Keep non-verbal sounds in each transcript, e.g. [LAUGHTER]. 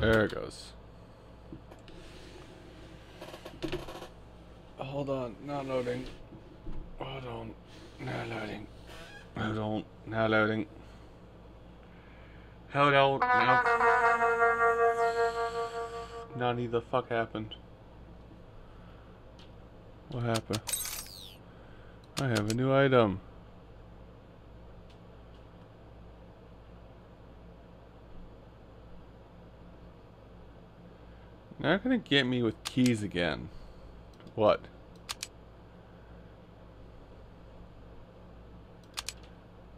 There it goes. Hold on, not loading. Hold on, not loading. Hold on, not loading. Hold on, now. Nani, the fuck happened? What happened? I have a new item. Not gonna get me with keys again. What?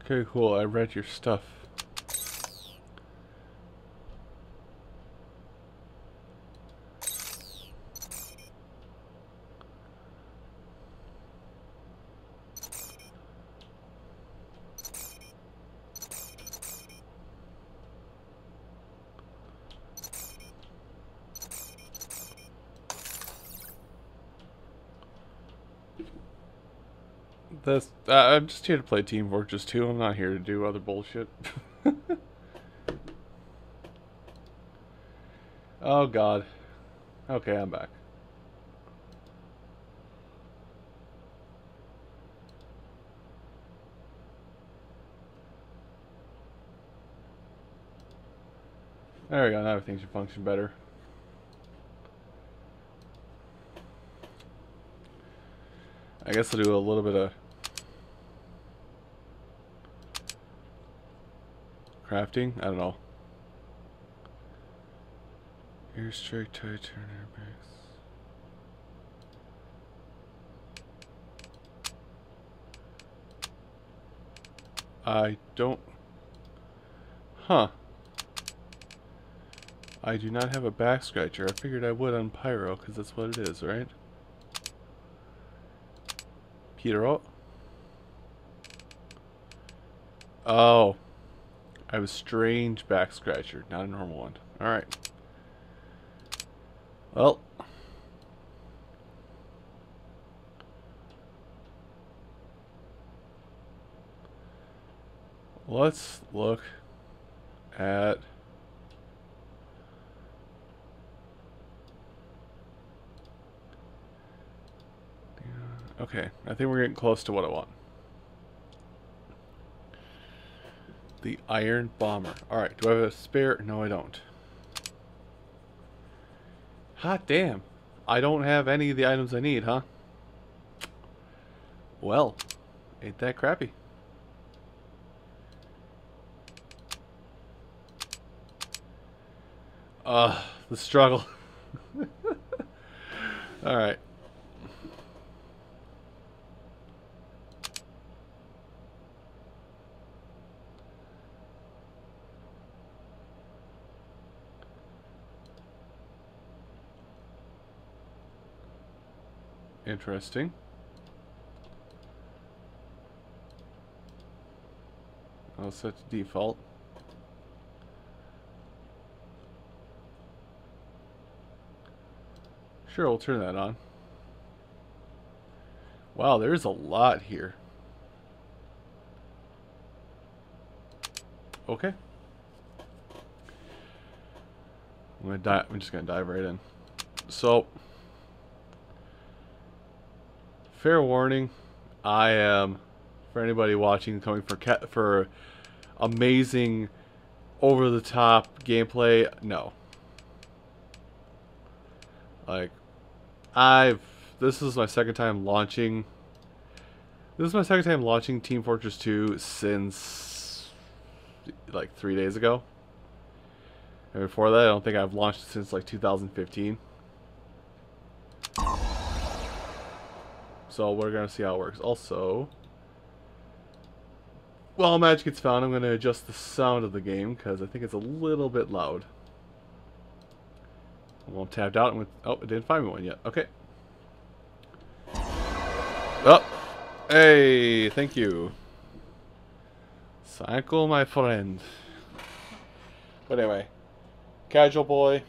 Okay, cool. I read your stuff. This, uh, I'm just here to play Team Fortress 2. I'm not here to do other bullshit. [LAUGHS] oh god. Okay, I'm back. There we go, now everything should function better. I guess I'll do a little bit of crafting. I don't know. Airstrike, tie turn airbags. I don't. Huh. I do not have a back scratcher. I figured I would on Pyro because that's what it is, right? Peter Oh. I have a strange back scratcher, not a normal one. Alright. Well. Let's look at Okay, I think we're getting close to what I want. The Iron Bomber. Alright, do I have a spare? No, I don't. Hot damn. I don't have any of the items I need, huh? Well, ain't that crappy. Uh, the struggle. [LAUGHS] Alright. Interesting. I'll set to default. Sure, we'll turn that on. Wow, there's a lot here. Okay. I'm gonna dive. I'm just gonna dive right in. So, fair warning, I am for anybody watching coming for for amazing over the top gameplay. No. Like I've this is my second time launching this is my second time launching Team Fortress 2 since like 3 days ago. And before that, I don't think I've launched since like 2015. So we're going to see how it works. Also, while magic gets found, I'm going to adjust the sound of the game because I think it's a little bit loud. I'm tapped out. I'm oh, it didn't find me one yet. Okay. Oh, hey, thank you. Cycle, my friend. But anyway, casual boy.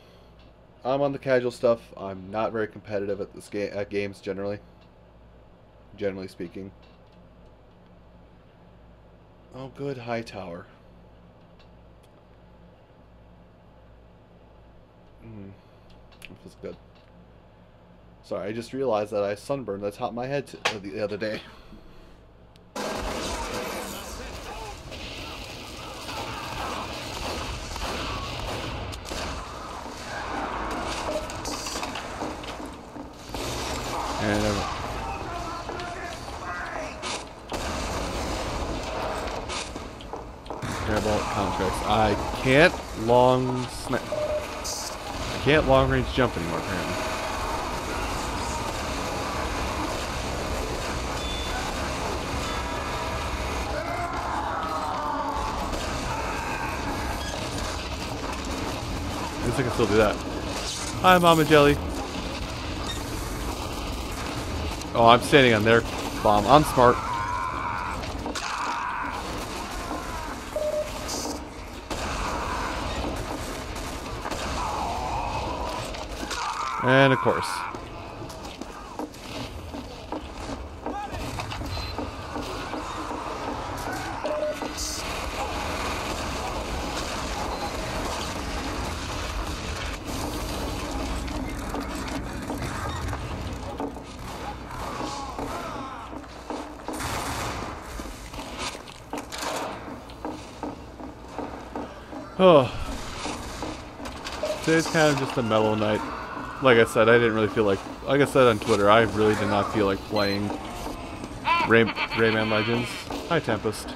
I'm on the casual stuff. I'm not very competitive at this game at games generally generally speaking. Oh, good, Hightower. Mm. Feels good. Sorry, I just realized that I sunburned the top of my head the other day. And uh, terrible contracts. I can't long. I can't long range jump anymore apparently. I guess I can still do that. Hi, Mama Jelly. Oh, I'm standing on their bomb. I'm smart. And of course. Oh. Today's kind of just a mellow night. Like I said, I didn't really feel like... Like I said on Twitter, I really did not feel like playing Ray, Rayman Legends. Hi, Tempest.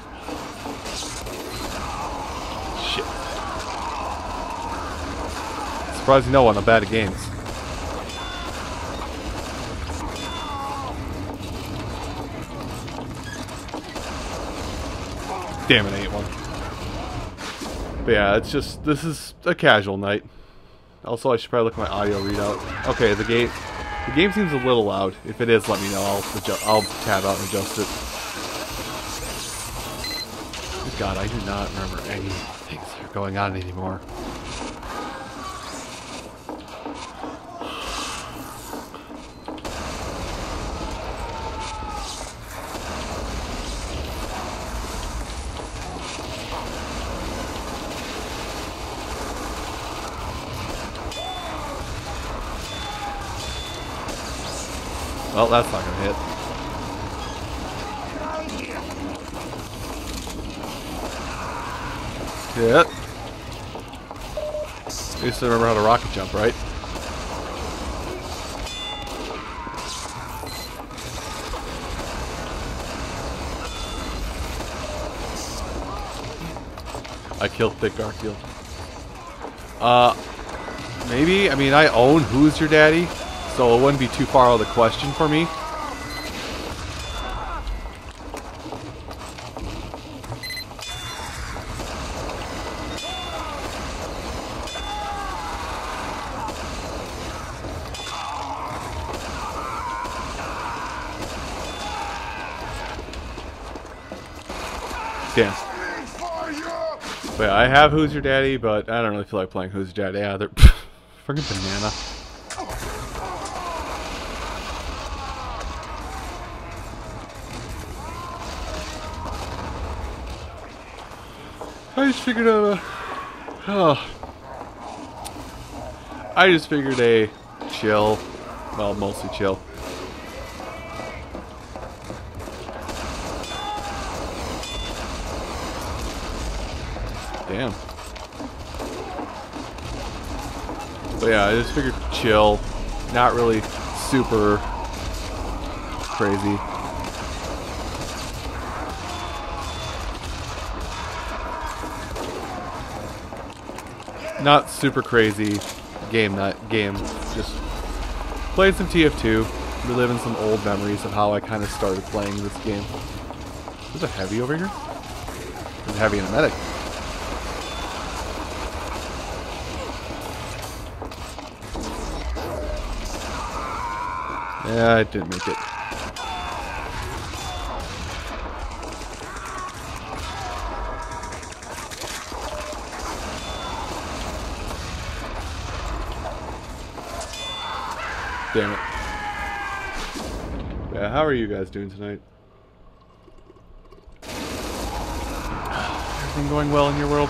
Shit. Surprised you know one, I'm bad at games. Damn it, I ate one. But yeah, it's just, this is a casual night. Also, I should probably look at my audio readout. Okay, the game, the game seems a little loud. If it is, let me know. I'll adjust, I'll tab out and adjust it. Good God, I do not remember any things that are going on anymore. Well, that's not gonna hit. Hit. You to remember how to rocket jump, right? I killed Thick Garfield. Uh, maybe? I mean, I own Who's Your Daddy, so it wouldn't be too far out of the question for me. Yeah, I have Who's Your Daddy, but I don't really feel like playing Who's Your Daddy either. [LAUGHS] Friggin' banana. Figured out a... Oh. I just figured a chill, well, mostly chill. Damn. But yeah, I just figured chill, not really super crazy. Not super crazy game nut game. Just played some TF2, reliving some old memories of how I kind of started playing this game. There's a heavy over here. There's a heavy and a medic. Yeah, I didn't make it. damn it. Yeah, how are you guys doing tonight? Everything going well in your world?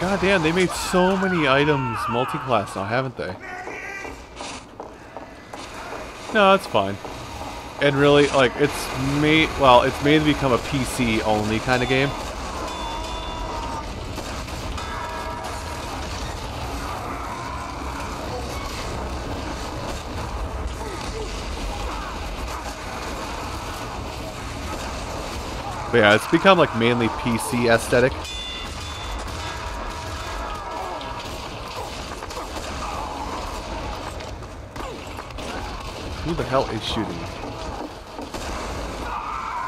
God damn, they made so many items multi-class now, haven't they? No, that's fine. And really, like, it's made, well, it's made to become a PC-only kind of game. But yeah, it's become like mainly PC aesthetic. Who the hell is shooting?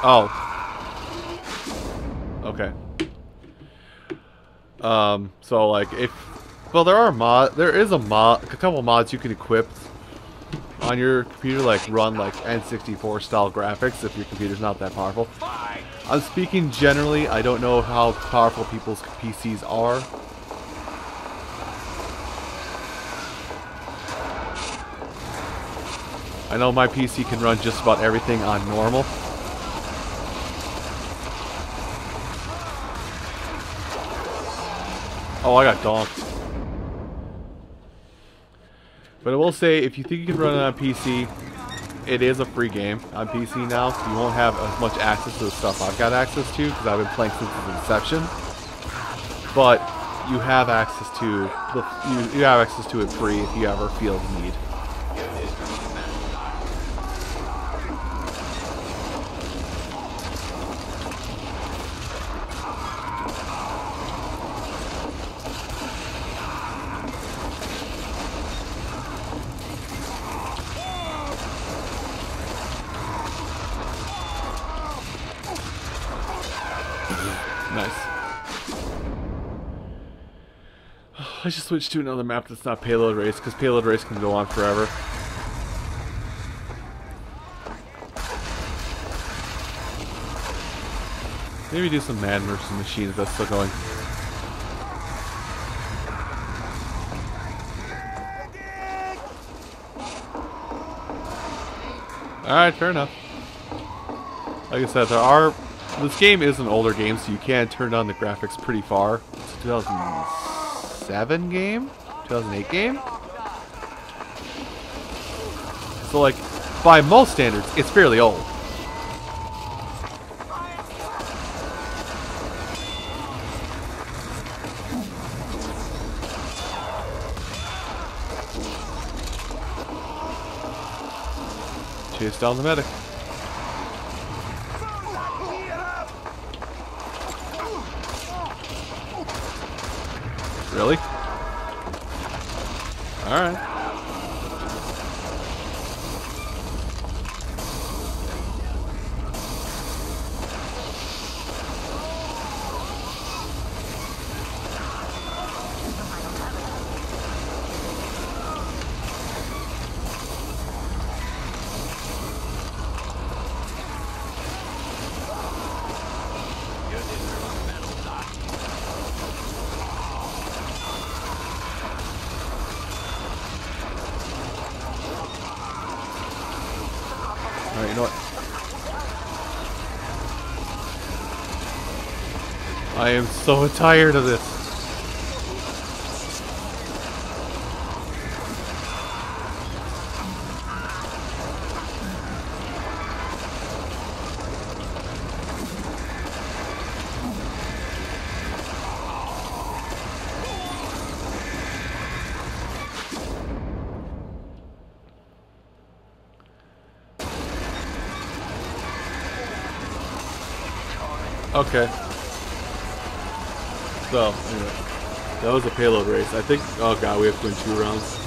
Oh. Okay. Um, so like if well there are mod there is a mod a couple mods you can equip on your computer like run like N64 style graphics if your computer's not that powerful. I'm speaking generally, I don't know how powerful people's PCs are. I know my PC can run just about everything on normal. Oh, I got donked. But I will say, if you think you can run it on PC, it is a free game on PC now, so you won't have as much access to the stuff I've got access to, because I've been playing since its inception. But you have access to the you, you have access to it free if you ever feel the need. Switched to another map that's not Payload Race, because Payload Race can go on forever. Maybe do some Mann vs. Machine if that's still going. Alright, fair enough. Like I said, there are... This game is an older game, so you can turn down the graphics pretty far. It's 2006. 2007 game? 2008 game? So like, by most standards, it's fairly old. Chase down the medic. Really? Alright. Alright, you know what? I am so tired of this. Okay. So, anyway. That was a payload race. I think, oh god, we have to win two rounds.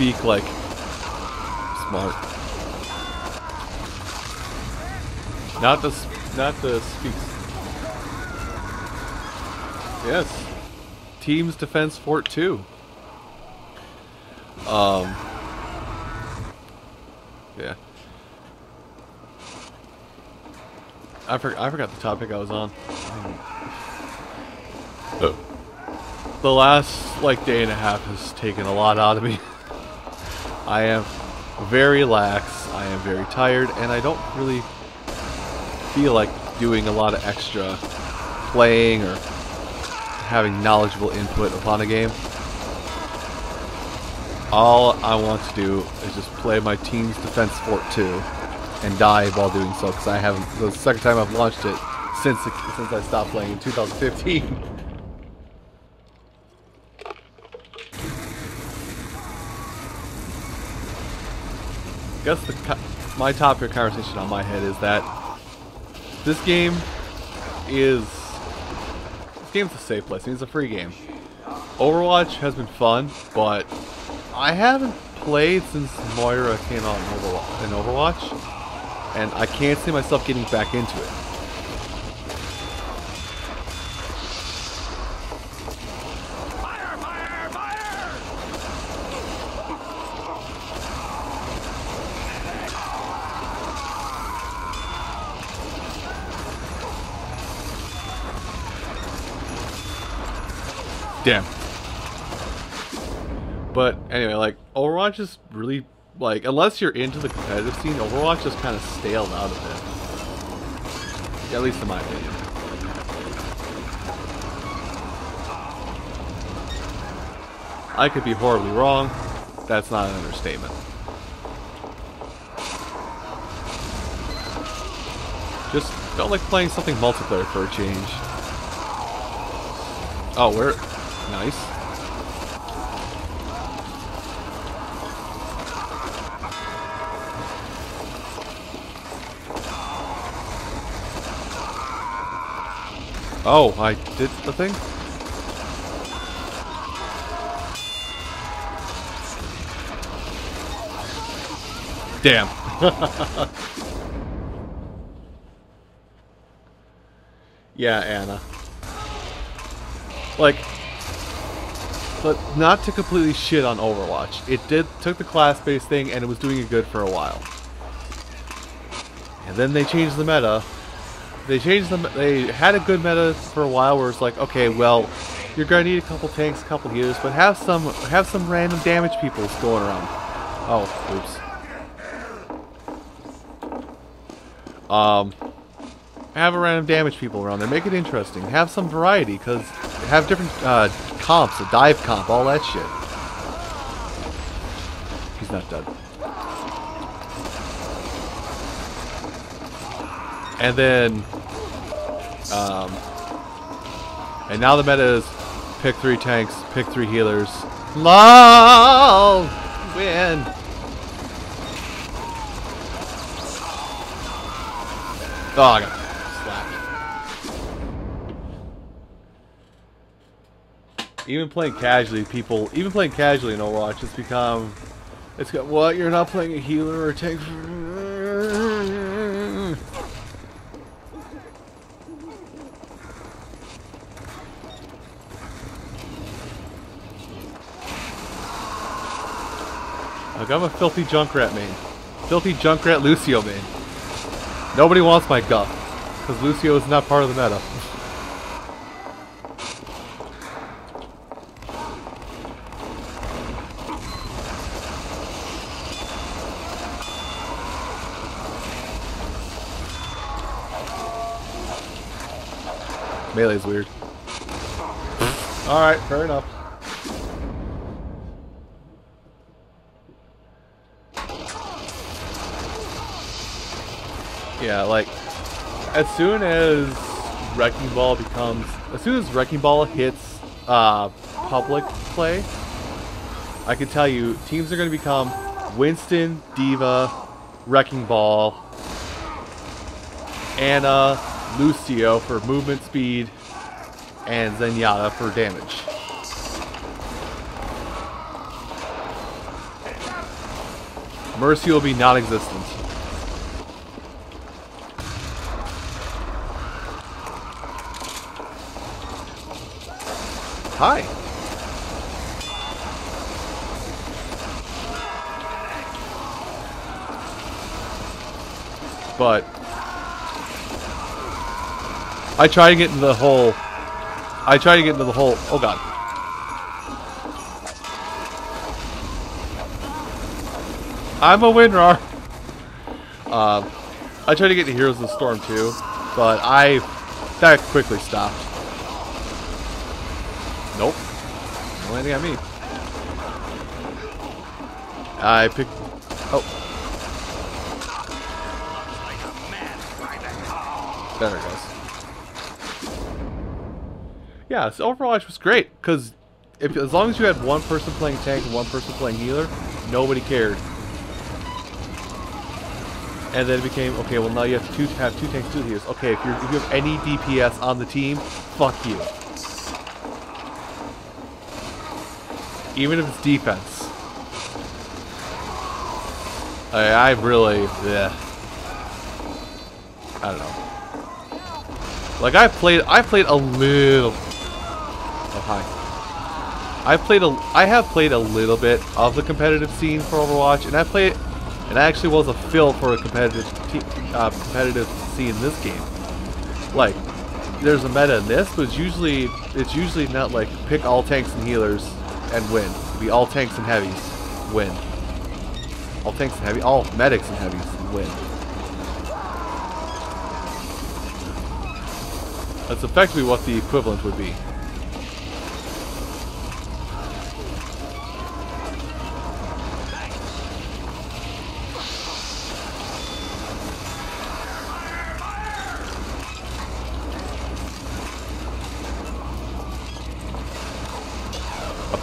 Speak like smart. Not the not the speaks. Yes. Teams Defense Fort 2. Um Yeah. I, for, I forgot the topic I was on. Oh. The last like day and a half has taken a lot out of me. [LAUGHS] I am very lax, I am very tired, and I don't really feel like doing a lot of extra playing or having knowledgeable input upon a game. All I want to do is just play my team's Defense Fort 2 and die while doing so because I haven't. The second time I've launched it since since I stopped playing in 2015. [LAUGHS] I guess the my topic conversation on my head is that this game is this game's a safe place. I mean, It's a free game. Overwatch has been fun, but I haven't played since Moira came out in Overwatch, and I can't see myself getting back into it. Damn. But anyway, like Overwatch is really like unless you're into the competitive scene, Overwatch just kind of staled out of it. At least in my opinion. I could be horribly wrong. That's not an understatement. Just felt like playing something multiplayer for a change. Oh, we're Nice. Oh, I did the thing? Damn. [LAUGHS] yeah, Anna. Like, but not to completely shit on Overwatch. It did took the class-based thing and it was doing it good for a while. And then they changed the meta. They changed the they had a good meta for a while where it's like, okay, well, you're gonna need a couple tanks, a couple healers, but have some have some random damage people going around. Oh, oops. Um, have a random damage people around there. Make it interesting. Have some variety, because have different uh, comps, a dive comp, all that shit. He's not dead. And then, um, and now the meta is pick three tanks, pick three healers. LOL! Win! Oh, I got even playing casually, people, even playing casually in Overwatch, it's become, it's got, what, you're not playing a healer or a tank? I'm a filthy Junkrat main. Filthy Junkrat Lucio main. Nobody wants my guff, because Lucio is not part of the meta. [LAUGHS] Melee's weird. Alright, fair enough. Yeah, like, as soon as Wrecking Ball becomes, as soon as Wrecking Ball hits uh, public play, I can tell you, teams are going to become Winston, D.Va, Wrecking Ball, Ana, Lucio for movement speed, and Zenyatta for damage. Mercy will be non-existent. Hi. But I try to get into the hole. I try to get into the hole. Oh god. I'm a winner. [LAUGHS] Uh, I tried to get to Heroes of the Storm too, but I that quickly stopped. Nope. No landing on me. I picked. Oh. There it goes. Yeah, so Overwatch was great because if as long as you had one person playing tank and one person playing healer, nobody cared. And then it became okay. Well, now you have to have two tanks, two healers. Okay, if if you have any DPS on the team, fuck you. Even if it's defense. I, I really, yeah. I don't know. Like I played, I played a little. Oh hi. I played a, I have played a little bit of the competitive scene for Overwatch, and I played it actually was a fill for a competitive uh, competitive scene in this game. Like, there's a meta in this, but it's usually it's usually not like pick all tanks and healers and win. Be all tanks and heavies, win. All tanks and heavy, all medics and heavies, win. That's effectively what the equivalent would be.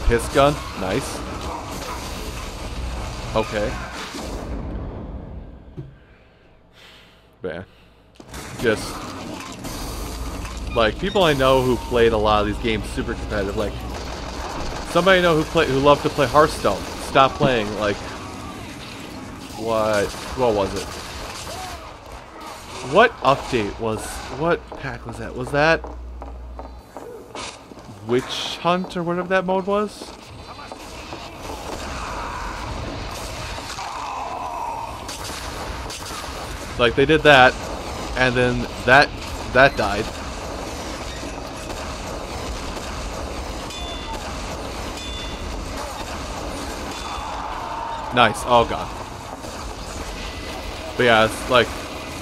Piss gun? Nice. Okay. Man. Just... Like, people I know who played a lot of these games super competitive, like... Somebody I know who play who loved to play Hearthstone. Stop playing, like... What... What was it? What update was... What pack was that? Was that... Witch Hunt or whatever that mode was. Like they did that, and then that that died. Nice. Oh god. But yeah, it's like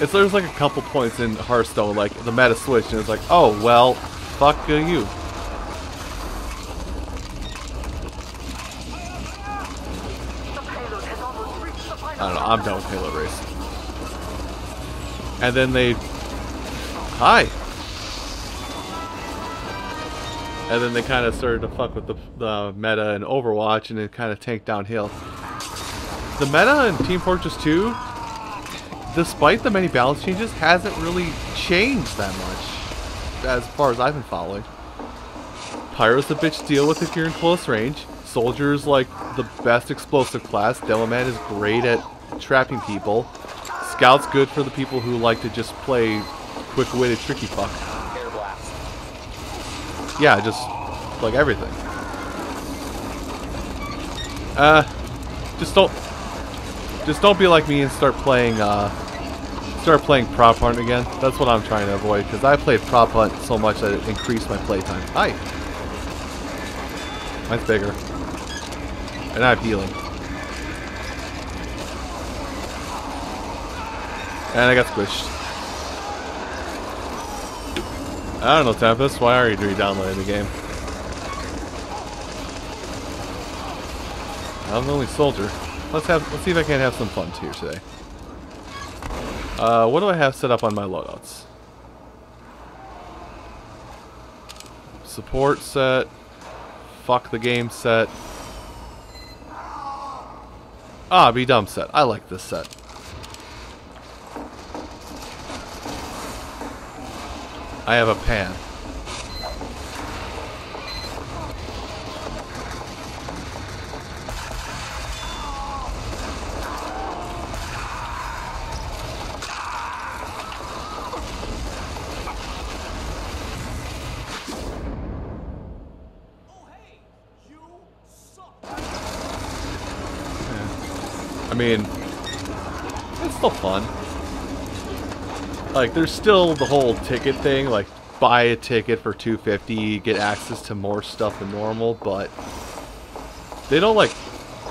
it's there's like a couple points in Hearthstone, like the meta switch, and it's like, oh well, fuck you. I don't know, I'm done with Payload Race. And then they... Hi! And then they kind of started to fuck with the, the meta and Overwatch and it kind of tanked downhill. The meta in Team Fortress 2, despite the many balance changes, hasn't really changed that much. As far as I've been following. Pyro's the bitch to deal with if you're in close range. Soldier's like the best explosive class. Demoman is great at trapping people. Scout's good for the people who like to just play quick-witted tricky fuck. Yeah, just like everything. Uh, just don't, just don't be like me and start playing, uh, start playing prop hunt again. That's what I'm trying to avoid because I played prop hunt so much that it increased my playtime. Hi. Mine's bigger. And I have healing. And I got squished. I don't know, Tempest. Why are you re-downloading the game? I'm the only soldier. Let's have. Let's see if I can have some fun here today. Uh, what do I have set up on my loadouts? Support set. Fuck the game set. Ah, be dumb set. I like this set. I have a pan. I mean, it's still fun. Like, there's still the whole ticket thing, like, buy a ticket for 250 get access to more stuff than normal, but they don't, like,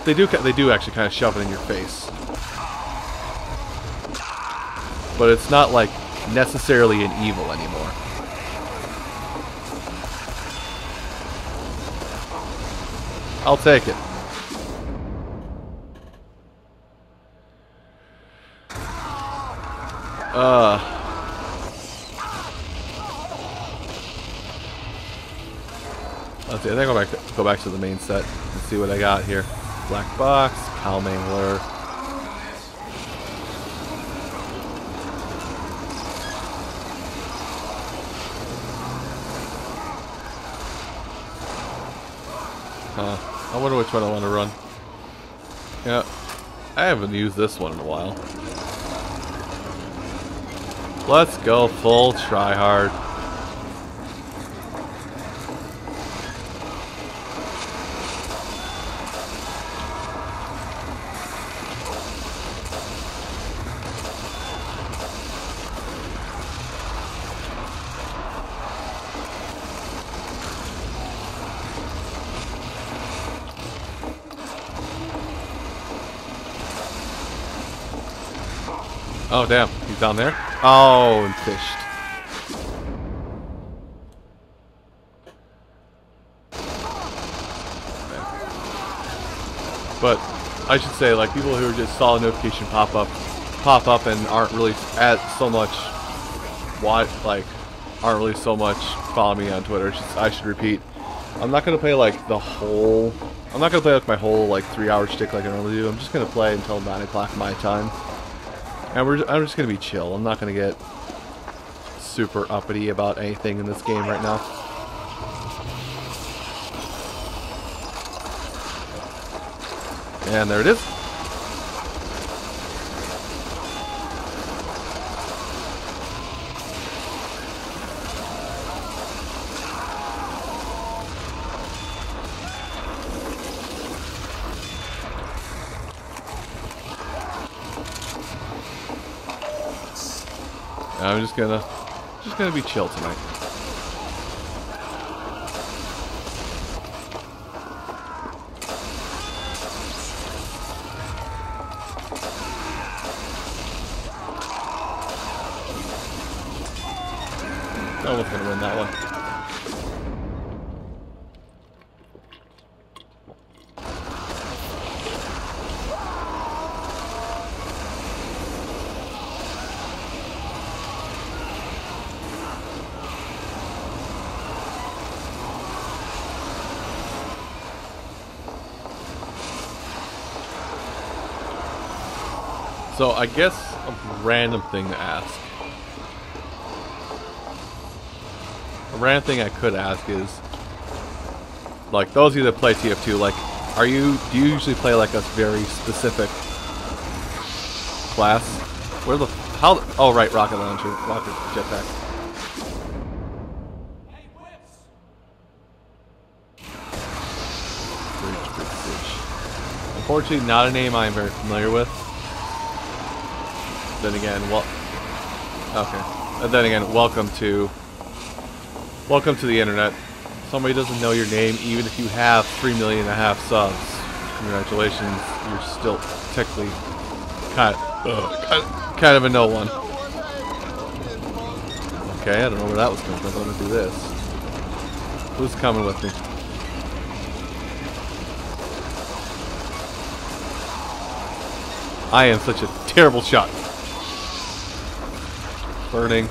they do, they do actually kind of shove it in your face. But it's not, like, necessarily an evil anymore. I'll take it. Uh. Let's see, I think I'll go back, to, go back to the main set and see what I got here. Black Box, Cow Mangler. Huh. I wonder which one I want to run. Yeah. I haven't used this one in a while. Let's go full try hard. Oh damn, he's down there? Oh, and fished. But I should say, like people who just saw a notification pop up, pop up and aren't really at so much, what like, aren't really so much follow me on Twitter. Just, I should repeat, I'm not gonna play like the whole. I'm not gonna play like my whole like three hour stick like I normally do. I'm just gonna play until nine o'clock my time. And we're, I'm just going to be chill. I'm not going to get super uppity about anything in this game right now. And there it is. I'm just gonna, just gonna be chill tonight. Almost gonna win that one. So I guess a random thing to ask. A random thing I could ask is, like those of you that play TF2, like, are you do you usually play like a very specific class? Where the how? Oh right, rocket launcher, rocket jetpack. Unfortunately, not a name I am very familiar with then again, well, okay. And then again, welcome to, welcome to the internet. Somebody doesn't know your name, even if you have three million and a half subs. Congratulations, you're still technically kind of, kind, of a no one. Okay, I don't know where that was coming from, I'm gonna do this. Who's coming with me? I am such a terrible shot. Burning.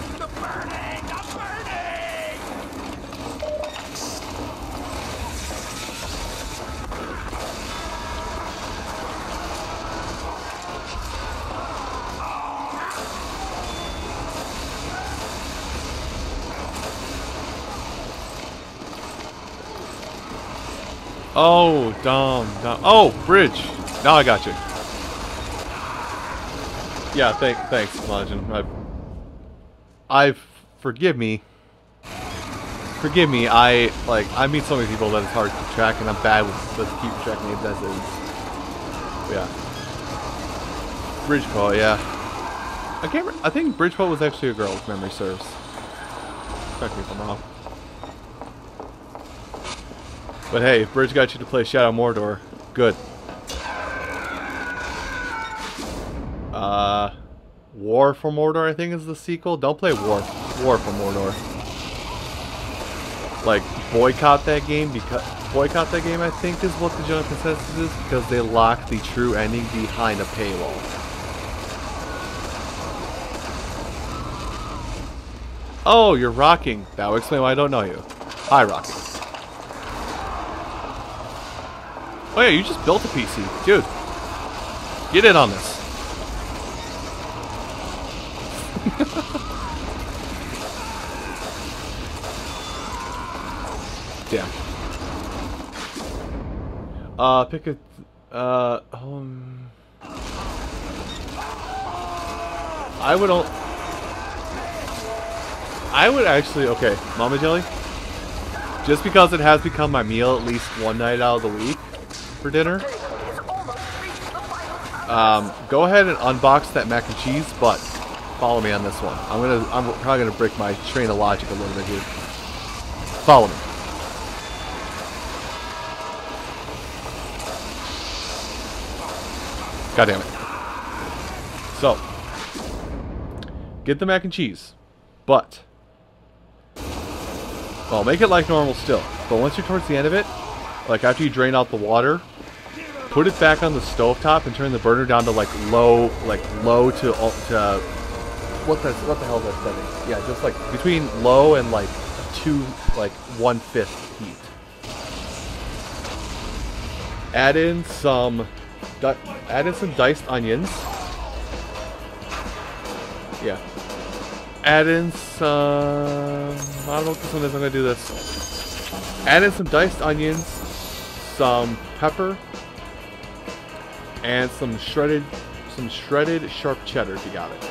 Oh, dumb, dumb. Oh, bridge. Now I got you. Yeah, thank, thanks, Legend. I I forgive me. Forgive me. I like I meet so many people that it's hard to track, and I'm bad with, with keep track names as is. Yeah. Bridgeport, yeah. I can't. I think Bridgeport was actually a girl, if memory serves. Correct me if I'm wrong. But hey, if Bridge got you to play Shadow Mordor, good. War for Mordor, I think, is the sequel. Don't play War. War for Mordor. Like, boycott that game because boycott that game. I think is what the general consensus is because they lock the true ending behind a paywall. Oh, you're rocking. That will explain why I don't know you. Hi, rocking. Oh yeah, you just built a PC. Dude, get in on this. Uh, pick a, uh, um... I would. I would actually, okay, Mama Jelly. Just because it has become my meal at least one night out of the week for dinner. Um, go ahead and unbox that mac and cheese, but follow me on this one. I'm gonna, I'm probably gonna break my train of logic a little bit here. Follow me. God damn it. So, get the mac and cheese, but, well, make it like normal still. But once you're towards the end of it, like after you drain out the water, put it back on the stove top and turn the burner down to like low, like low to, to what the what the hell is that setting? Yeah, just like between low and like two, like one fifth heat. Add in some add in some diced onions. Yeah. Add in some... I don't know what this one is. I'm going to do this. Add in some diced onions, some pepper, and some shredded, some shredded sharp cheddar if you got it.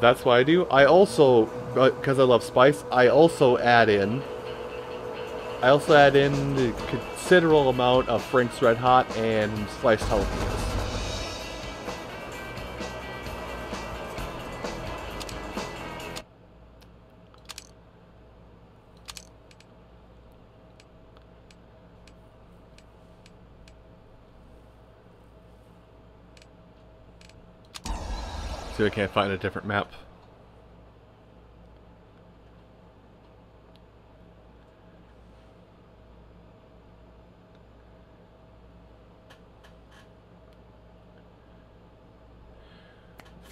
That's what I do. I also, uh, because I love spice, I also add in I also add in a considerable amount of Frank's Red Hot and sliced jalapenos. See if I can't find a different map.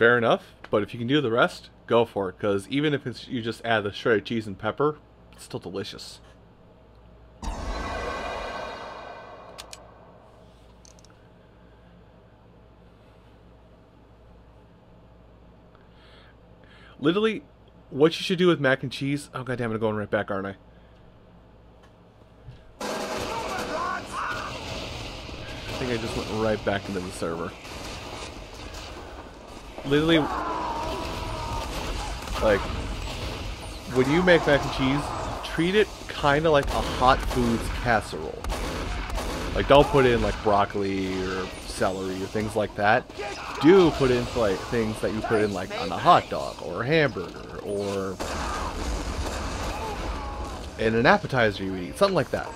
Fair enough. But if you can do the rest, go for it. Because even if it's you just add the shredded cheese and pepper, it's still delicious. Literally, what you should do with mac and cheese... Oh, goddamn, I'm going right back, aren't I? I think I just went right back into the server literally, like, when you make mac and cheese, treat it kind of like a hot foods casserole. Like, don't put in, like, broccoli or celery or things like that. Do put in, like, things that you put in, like, on a hot dog or a hamburger or in an appetizer you eat. Something like that.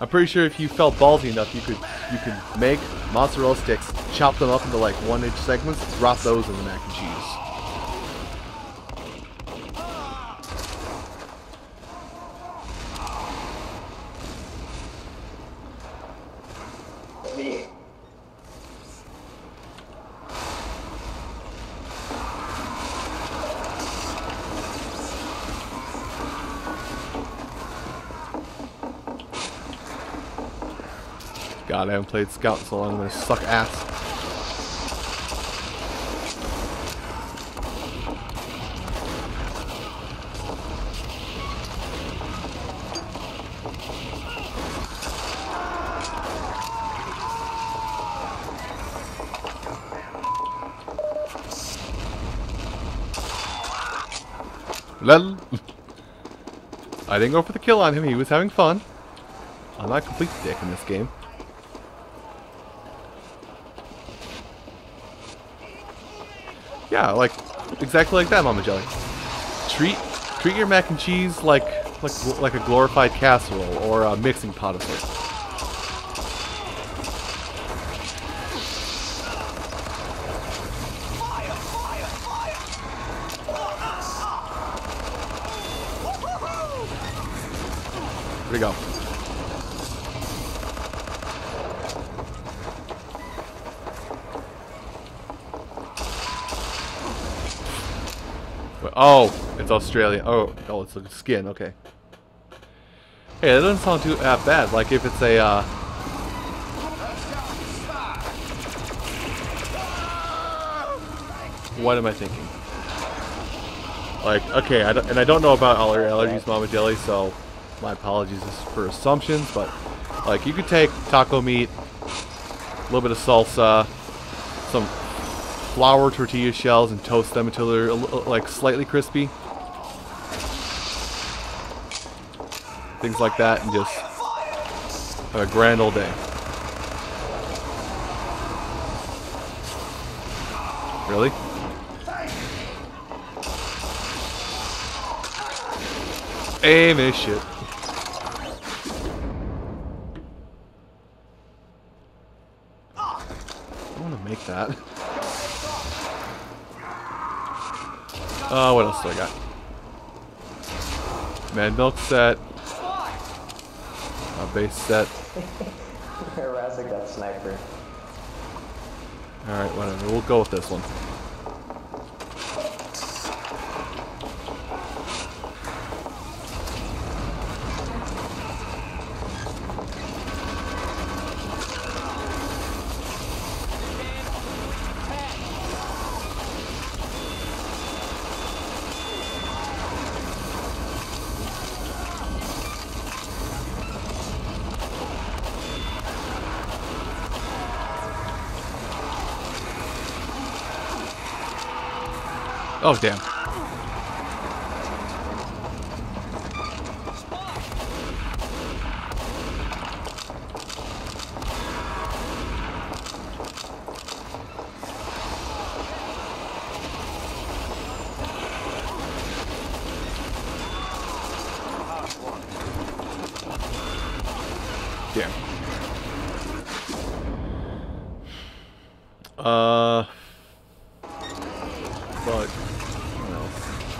I'm pretty sure if you felt ballsy enough, you could you could make mozzarella sticks, chop them up into like one inch segments, drop those in the mac and cheese. God, I haven't played Scout so long, I'm gonna suck ass. Lel. [LAUGHS] I didn't go for the kill on him, he was having fun. I'm not a complete dick in this game. Yeah, like exactly like that, Mama Jelly. Treat treat your mac and cheese like like like a glorified casserole or a mixing pot of sorts. Where'd he go? Oh, it's Australia. Oh, oh, it's the skin. Okay. Hey, that doesn't sound too uh, bad. Like if it's a. Uh... What am I thinking? Like, okay, I and I don't know about all your allergies, Mama Jelly, so my apologies for assumptions, but like you could take taco meat, a little bit of salsa, some flour tortilla shells and toast them until they're uh, like slightly crispy. Things like that and just have a grand old day. Really? Aim is shit. I want to make that. [LAUGHS] Uh, what else do I got? Mad milk set. A base set. [LAUGHS] That sniper. Alright, whatever. We'll go with this one. Oh, damn. Uh... But... What else?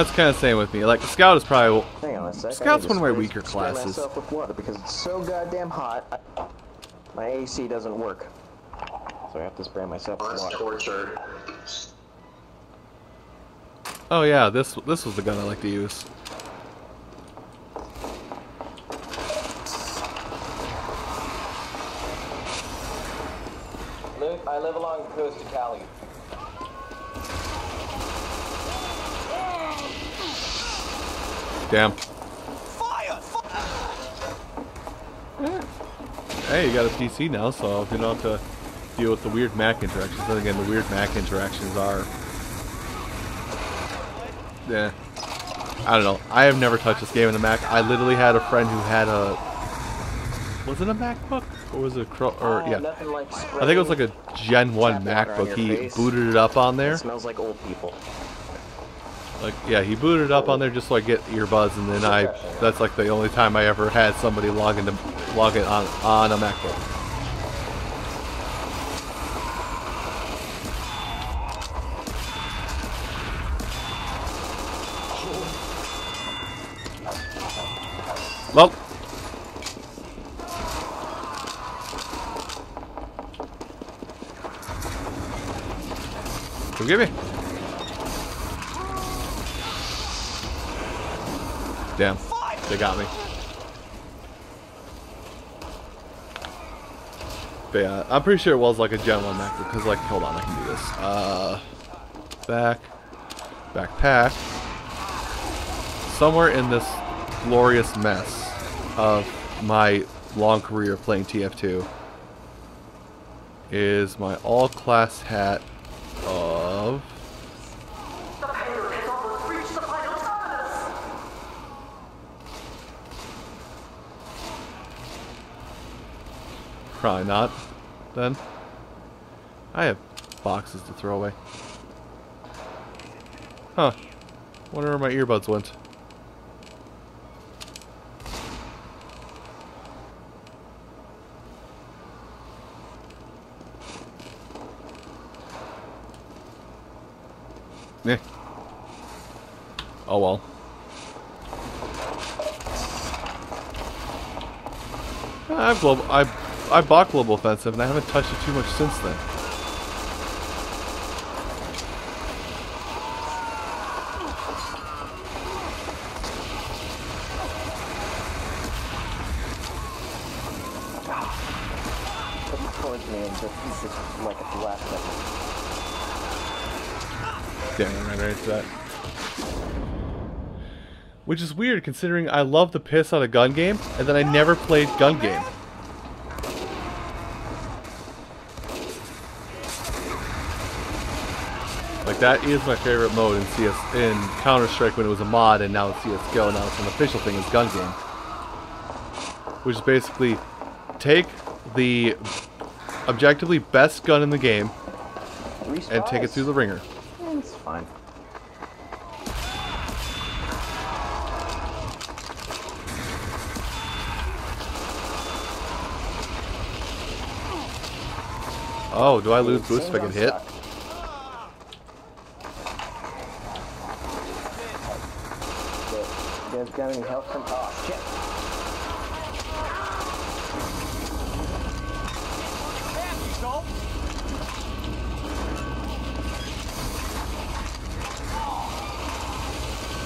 Yeah, it's kind of same with me. Like, the Scout is probably... Hang on a sec. Scout's one of my weaker classes. myself with water because it's so goddamn hot. I, my AC doesn't work. So I have to spray myself with water. torture. Oh yeah, this this was the gun I like to use. I live along the coast of Cali. Damn. Hey, you got a PC now, so you don't have to deal with the weird Mac interactions. Then again, the weird Mac interactions are... Yeah. I don't know. I have never touched this game in a Mac. I literally had a friend who had a... Was it a MacBook? Or was it a... Cro or, Oh, yeah. I think it was like a Gen 1 Tap water on MacBook. He booted it up on there. Smells like old people. Like, yeah, he booted it up on there just so I get earbuds, and then I, that's like the only time I ever had somebody log into, log it on, on a MacBook. Well. Forgive me. Damn. They got me. But yeah, I'm pretty sure it was like a Gen 1 MacBook, because like, hold on, I can do this. Uh, back, backpack. Somewhere in this glorious mess of my long career playing TF2 is my all-class hat of... The payload has almost reached the final terminus. Probably not. Then. I have boxes to throw away. Huh. Wonder where my earbuds went. Eh. Oh well. I've global. I I bought Global Offensive and I haven't touched it too much since then. Towards me and just, just like a last. Damn, I ran right into that. Which is weird considering I love the piss out of gun game and then I never played gun game. That is my favorite mode in CS in Counter Strike when it was a mod and now in CS:GO now it's an official thing It's gun game. Which is basically take the objectively best gun in the game and take it through the ringer. It's fine. Oh, do I lose boost if I get hit? gun suck. You guys got any help from? Oh shit!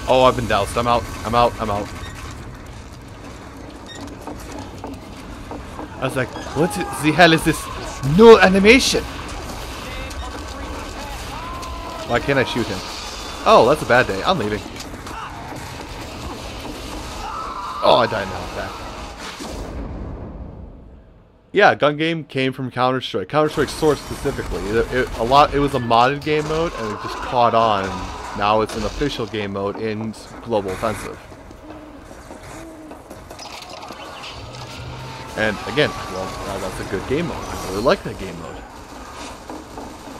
Oh, I've been doused. I'm out. I'm out. I'm out. I was like, what the hell is this? No animation! Why can't I shoot him? Oh, that's a bad day. I'm leaving. Oh, I died now. Back. Yeah, gun game came from Counter Strike. Counter Strike Source specifically. It, it- a lot. It was a modded game mode, and it just caught on. Now it's an official game mode in Global Offensive. And again, well, that's a good game mode. I really like that game mode.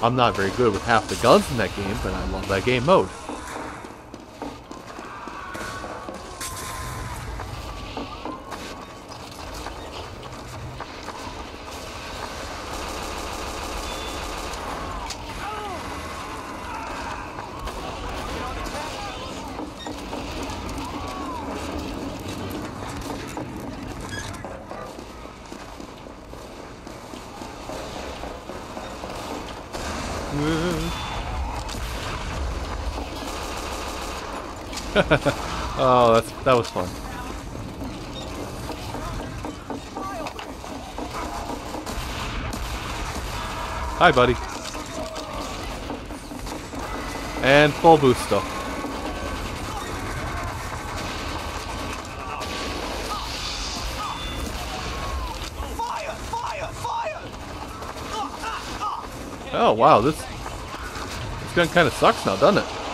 I'm not very good with half the guns in that game, but I love that game mode. [LAUGHS] oh, that's that was fun. Hi, buddy. And full boost stuff. Oh wow, this this gun kind of sucks now, doesn't it?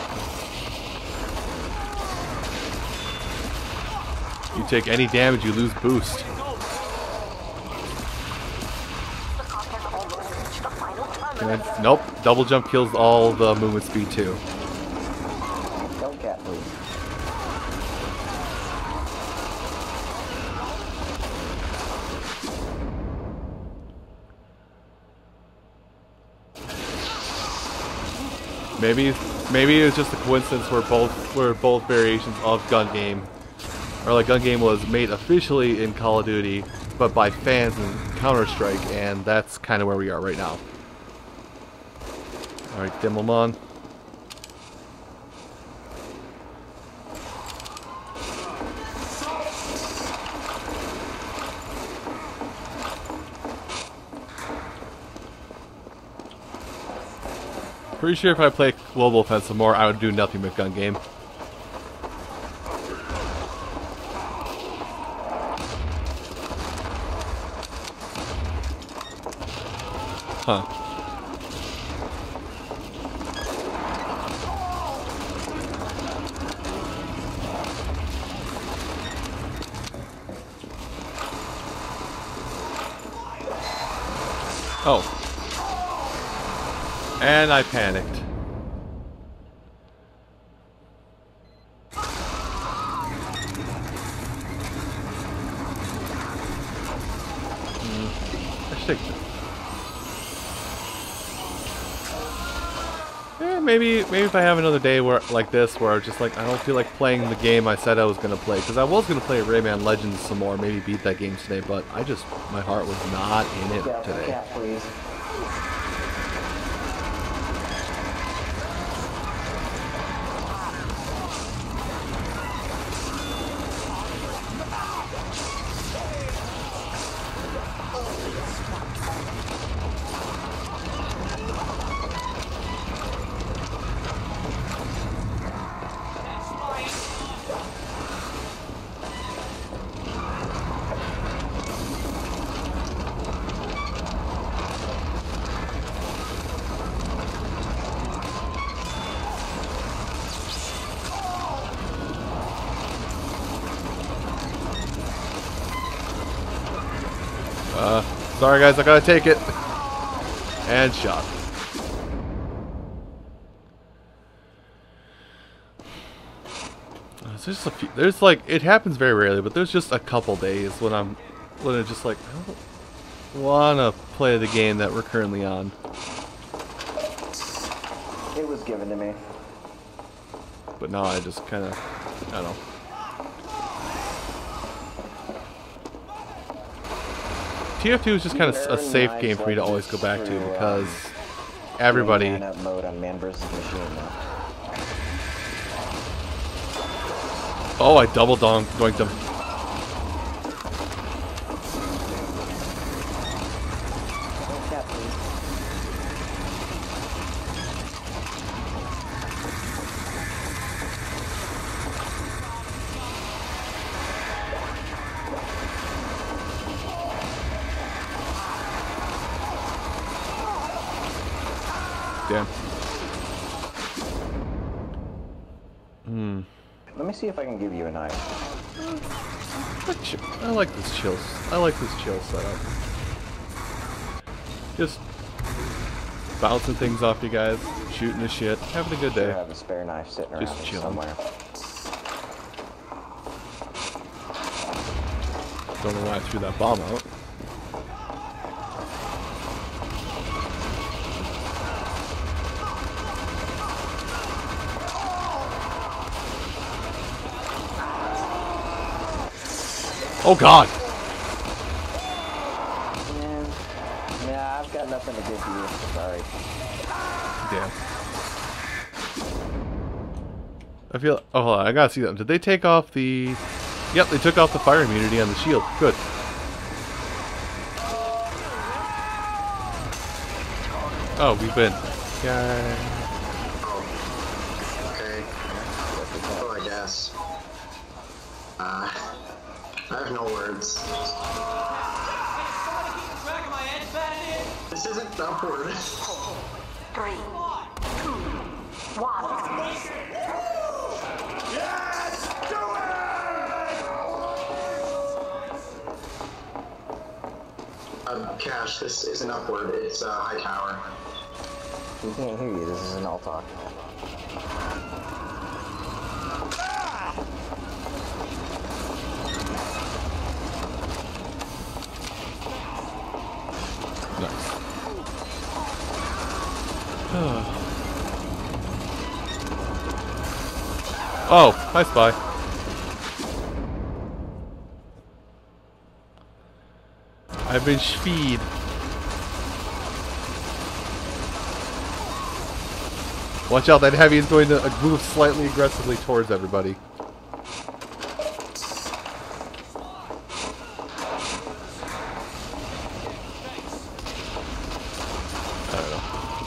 Take any damage, you lose boost. Then, nope, double jump kills all the movement speed too. Maybe maybe it was just a coincidence where both where both variations of gun game or like gun game was made officially in Call of Duty, but by fans in Counter Strike, and that's kind of where we are right now. All right, Dimmelman. Pretty sure if I play Global Offensive more, I would do nothing but gun game. Huh. Oh. And I panicked. Hmm. I should take Eh, maybe if I have another day where like this where I just like I don't feel like playing the game I said I was gonna play because I was gonna play Rayman Legends some more maybe beat that game today but I just my heart was not in it today. Sorry guys, I gotta take it. And shot. There's just a few. There's like it happens very rarely, but there's just a couple days when I'm when it's just like I don't wanna play the game that we're currently on. It was given to me. But now I just kind of I don't know. TF2 is just kind of a safe game for me to always go back to because everybody. Oh, I double donk doinked him. Chill. I like this chill setup. Just bouncing things off you guys, shooting the shit, having a good I day. have a spare knife sitting Just around chilling. somewhere. Don't know why I threw that bomb out. Oh god! Man, yeah, I've got nothing to give you. Sorry. Damn. I feel. Oh, hold on. I gotta see them. Did they take off the? Yep, they took off the fire immunity on the shield. Good. Oh, we've been. Yay. Okay. Oh, I guess. Uh, I have no Uh, this isn't upward. It's uh, Hightower. We can't hear you. This is an all talk. Nice. [SIGHS] oh, hi, Spy. I've been speed. Watch out, that heavy is going to move slightly aggressively towards everybody.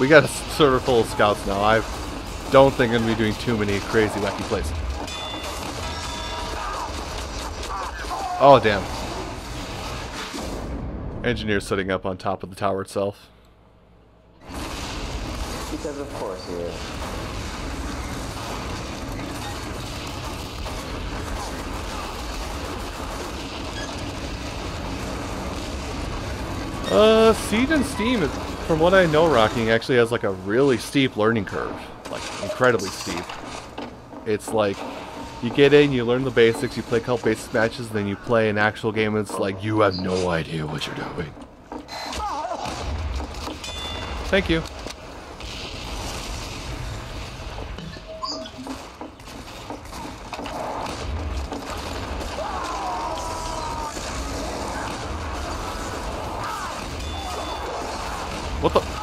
We got a server full of scouts now. I don't think I'm going to be doing too many crazy wacky plays. Oh, damn. Engineer sitting up on top of the tower itself. Because of course he is. Uh, Siege and Steam, is- from what I know, Rocking actually has like a really steep learning curve. Like, incredibly steep. It's like, you get in, you learn the basics, you play a couple basic matches, then you play an actual game, and it's like, you have no idea what you're doing. Thank you. What the?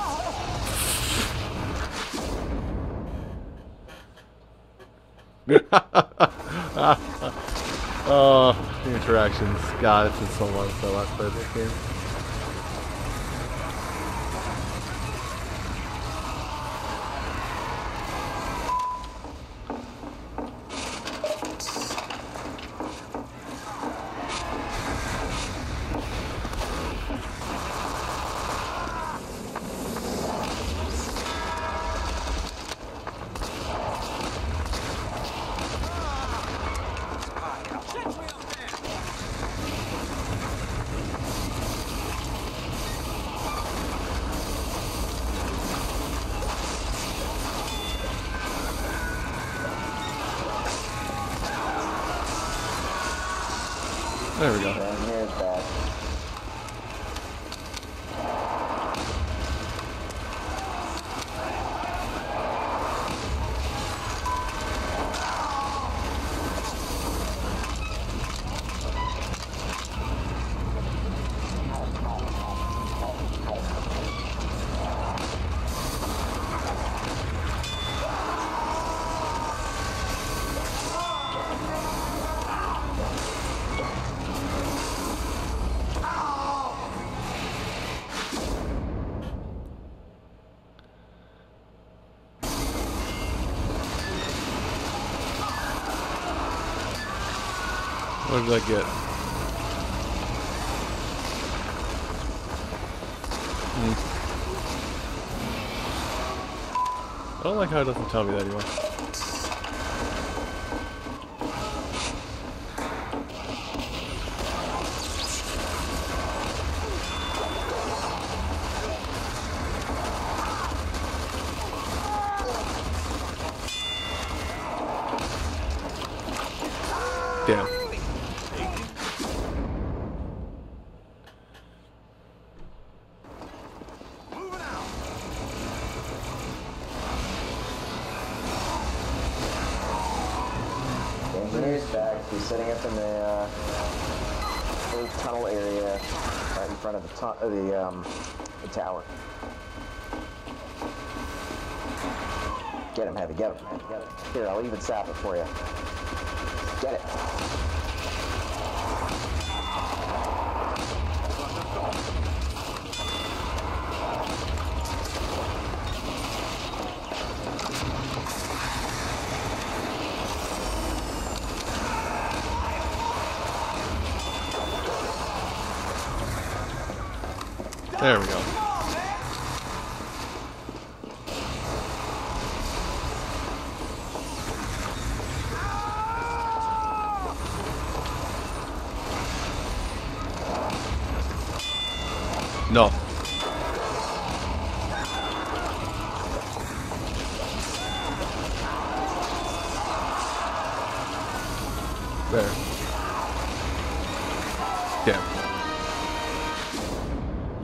[LAUGHS] [LAUGHS] oh, the interactions. God, it's been so long since I last played this game. Did I get? Hmm. I don't like how it doesn't tell me that anymore.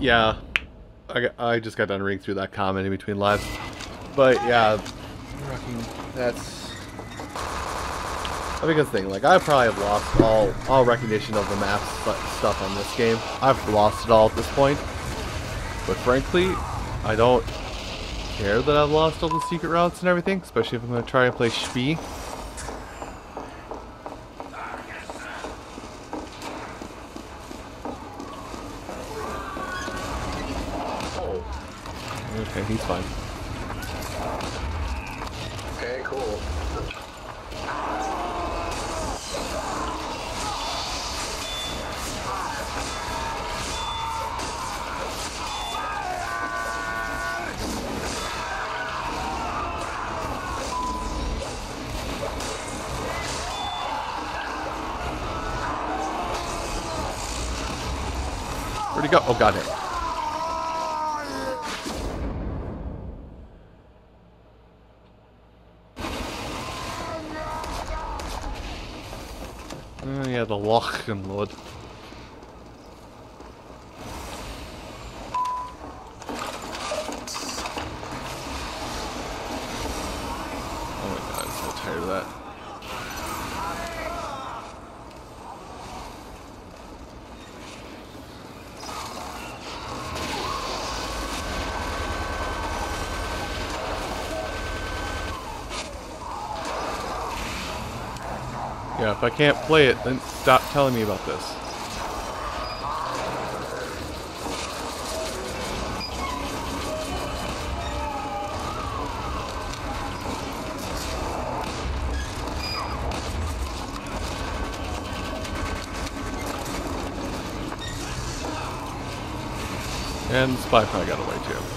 Yeah. I, I just got done reading through that comment in between lives. But yeah, that's I the thing. Like I probably have lost all all recognition of the map stuff on this game. I've lost it all at this point. But frankly, I don't care that I've lost all the secret routes and everything, especially if I'm to try and play Spee. If I can't play it, then stop telling me about this. And Spy probably got away too.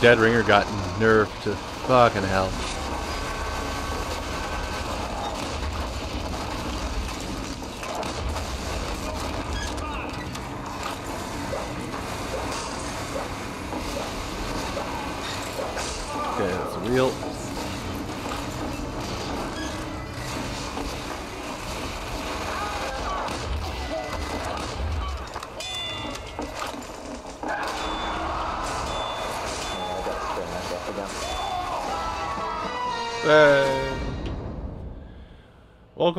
Dead ringer got nerfed to fucking hell.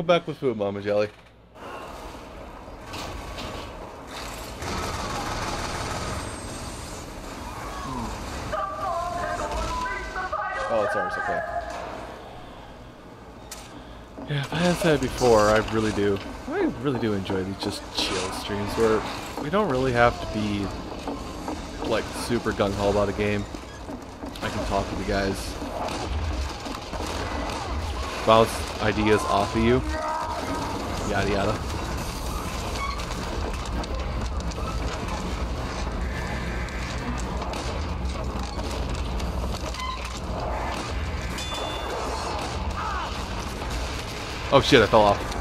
Welcome back with food, Mama Jelly. Hmm. Oh, it's ours, okay. Yeah, if I hadn't said it before, I really do. I really do enjoy these just chill streams where we don't really have to be like super gung ho about a game. I can talk with the guys, bounce ideas off of you. Yada yada. Oh shit, I fell off.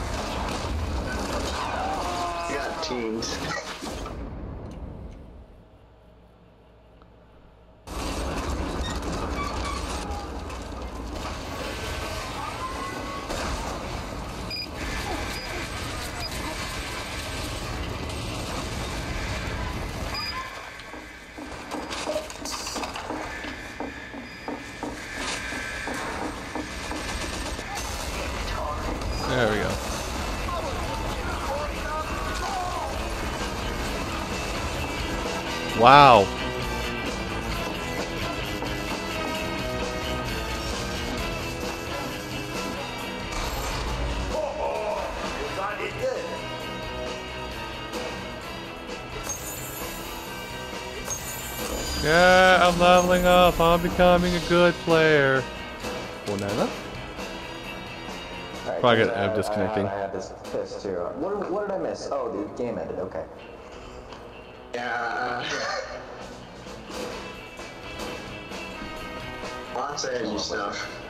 Yeah, I'm leveling up. I'm becoming a good player. Banana? Alright, Probably so gonna end I- disconnecting. I, I had this, this too. What, what did I miss? Oh, the game ended. Okay. Yeah. [LAUGHS] Lots of edgy stuff.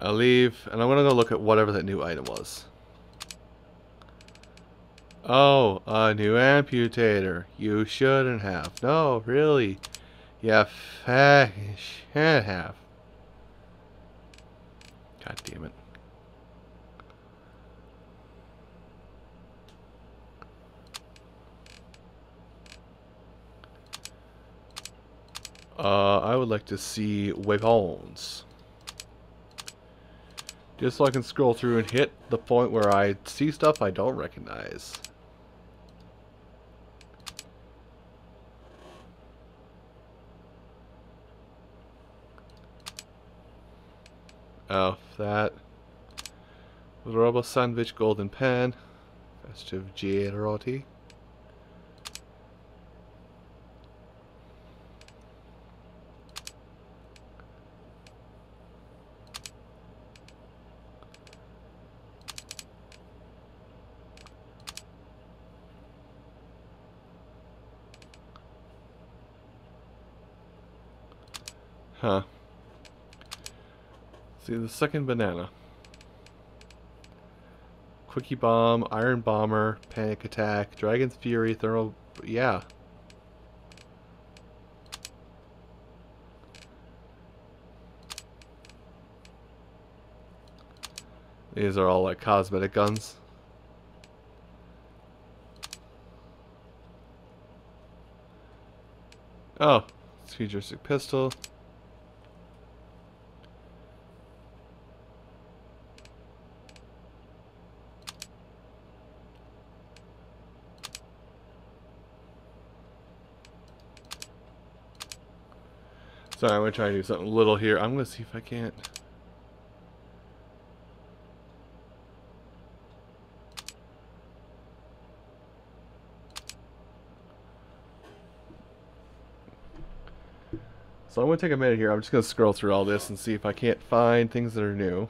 I'll leave, and I'm gonna go look at whatever that new item was. Oh, a new amputator. You shouldn't have. No, really. You fa- should have. God damn it. Uh, I would like to see weapons. Just so I can scroll through and hit the point where I see stuff I don't recognize. Oh, that. Robo-Sandvich Golden Pan. Festive Girotti. Huh. See the second banana. Quickiebomb, Iron Bomber, Panic Attack, Dragon's Fury, Thermal... Yeah. These are all like cosmetic guns. Oh, it's futuristic pistol. Sorry, I'm gonna try to do something little here. I'm gonna see if I can't. So I'm gonna take a minute here. I'm just gonna scroll through all this and see if I can't find things that are new.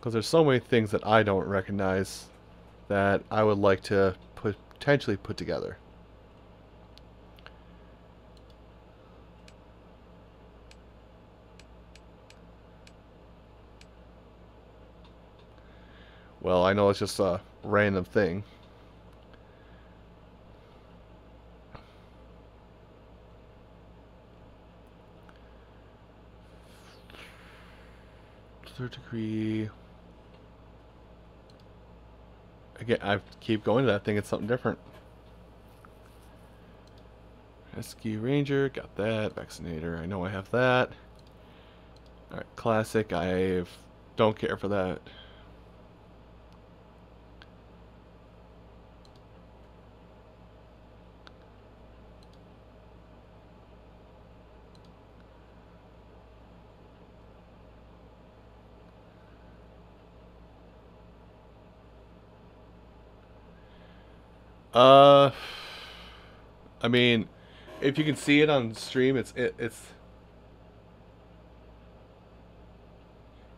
Because there's so many things that I don't recognize that I would like to potentially put together. Well, I know it's just a random thing. Third degree. Again, I keep going to that thing. It's something different. Rescue Ranger, got that. Vaccinator, I know I have that. Alright, Classic, I don't care for that. Uh, I mean, if you can see it on stream, it's it, it's.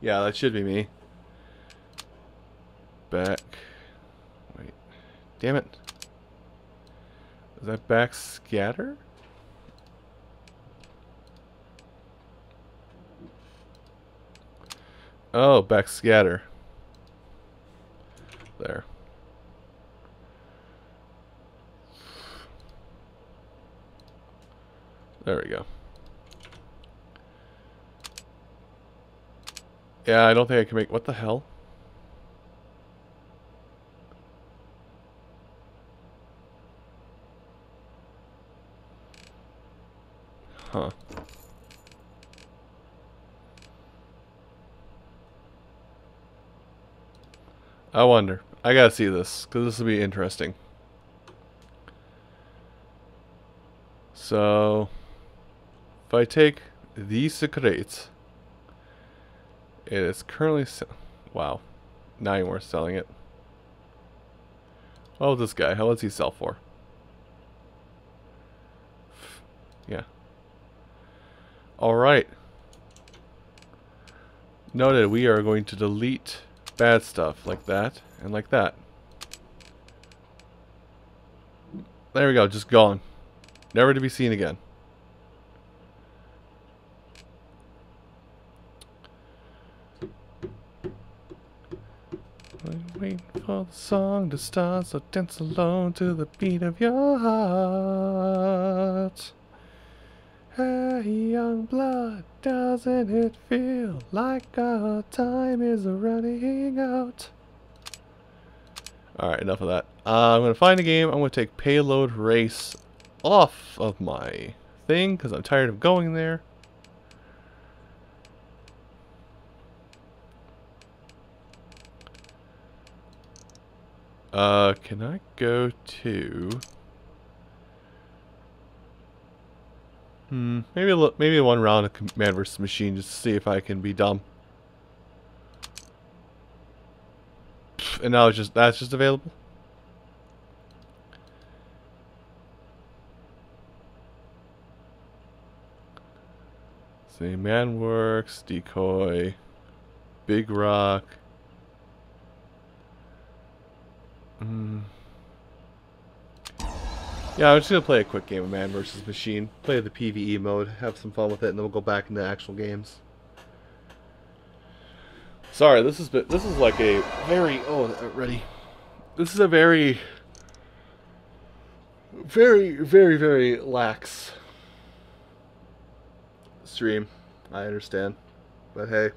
Yeah, that should be me. Back. Wait, damn it. Is that back scatter? Oh, back scatter. There. There we go. Yeah, I don't think I can make... What the hell? Huh. I wonder. I gotta see this, because this will be interesting. So... If I take these secrets, it is currently wow, not even worth selling it. Oh, this guy, how does he sell for? Yeah. Alright. Noted, we are going to delete bad stuff like that and like that. There we go, just gone. Never to be seen again. Wait for the song to start, so dance alone to the beat of your heart. Hey, young blood, doesn't it feel like our time is running out? Alright, enough of that. Uh, I'm going to find a game. I'm going to take Payload Race off of my thing because I'm tired of going there. Uh, can I go to... Hmm, maybe a li- maybe one round of Mann vs. Machine just to see if I can be dumb. And now it's just that's just available. See, Mannworks, Decoy, Bigrock. Hmm. Yeah, I'm just gonna play a quick game of Mann vs. Machine. Play the PVE mode, have some fun with it, and then we'll go back into actual games. Sorry, this is this is like a very oh uh, ready. This is a very, very, very, very lax stream. I understand, but hey,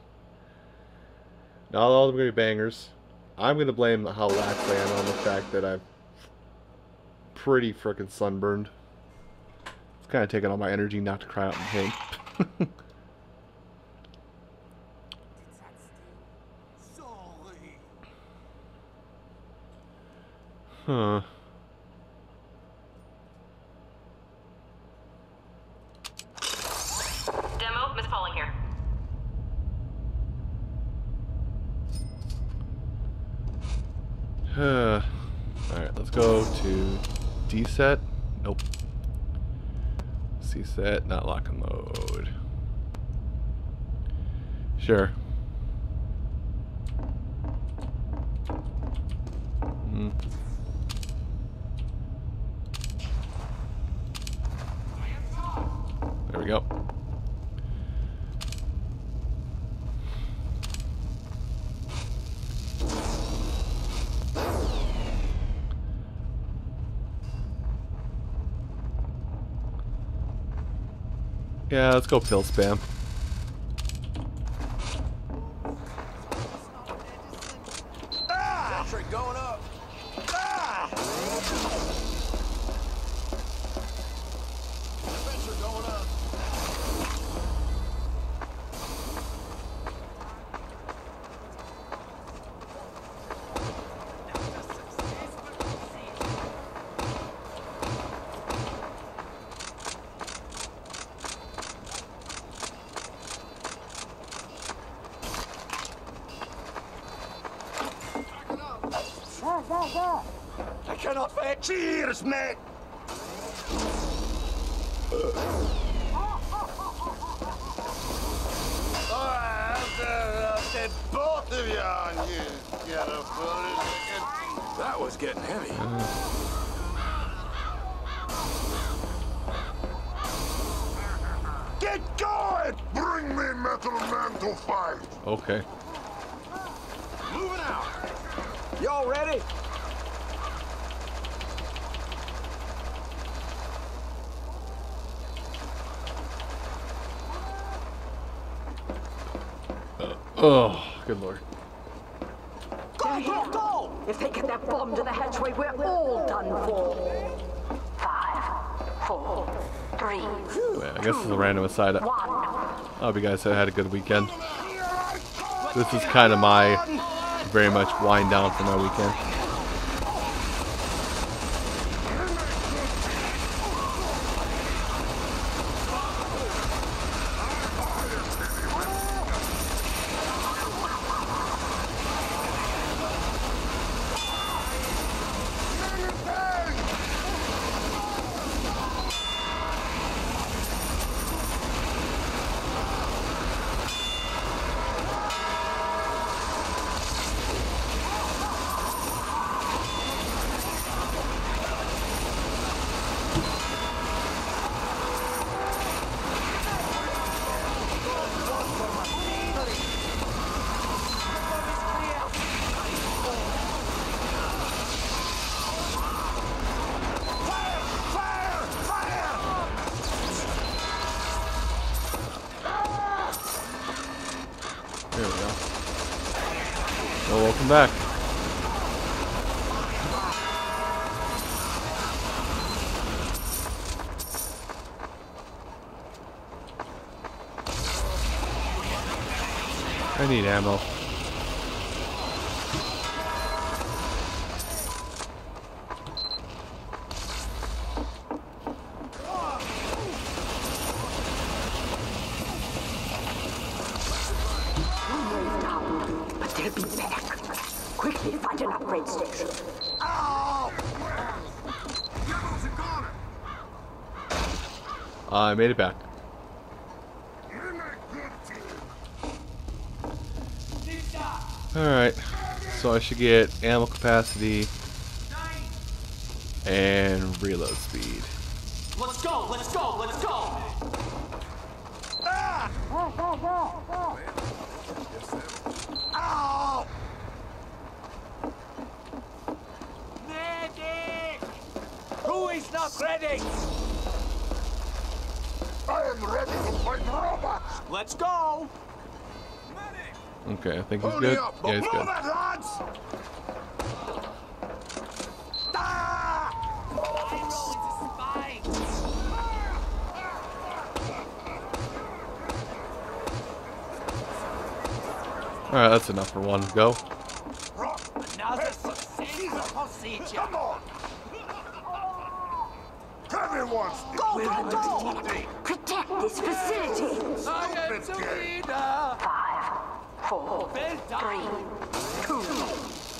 not all of them are gonna be bangers. I'm gonna blame how lax I am on the fact that I'm pretty frickin' sunburned. It's kind of taking all my energy not to cry out in pain. [LAUGHS] huh. Demo, Miss Pauling here. [SIGHS] Alright, let's go to D set. Nope. C set, not lock and load. Sure. Hmm. There we go. Yeah, let's go pill spam. Get going! Bring me Metal Man to fight! Okay. Moving out. Y'all ready? Uh, oh, good lord. Go, go, go! If they get that bomb to the hatchway, we're all done for. Three, I guess it's a random aside. I hope you guys have had a good weekend. This is kind of my very much wind down for my weekend. I made it back. Alright, so I should get ammo capacity and reload speed. Let's go, let's go, let's go! Medic! Who is not ready? I am ready to fight robots. Let's go! Okay, I think he's Pony good. up, Yeah, he's move good. it, lads. Ah! Alright, that's enough for one go. Another successful procedure. Come on. Everyone, We're under attack. Protect this facility. I am the leader! Five, four, three, two,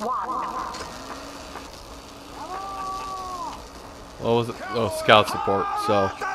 one. What was it? Oh, scout support. So,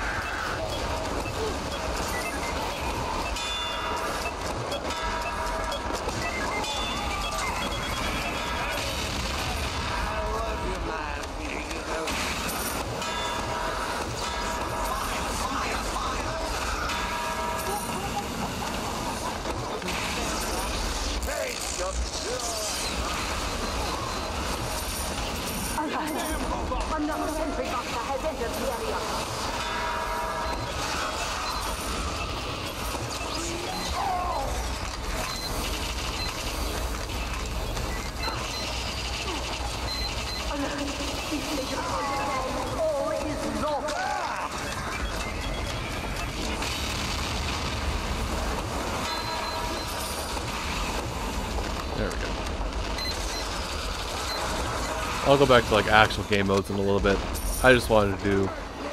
I'll go back to like actual game modes in a little bit. I just wanted to do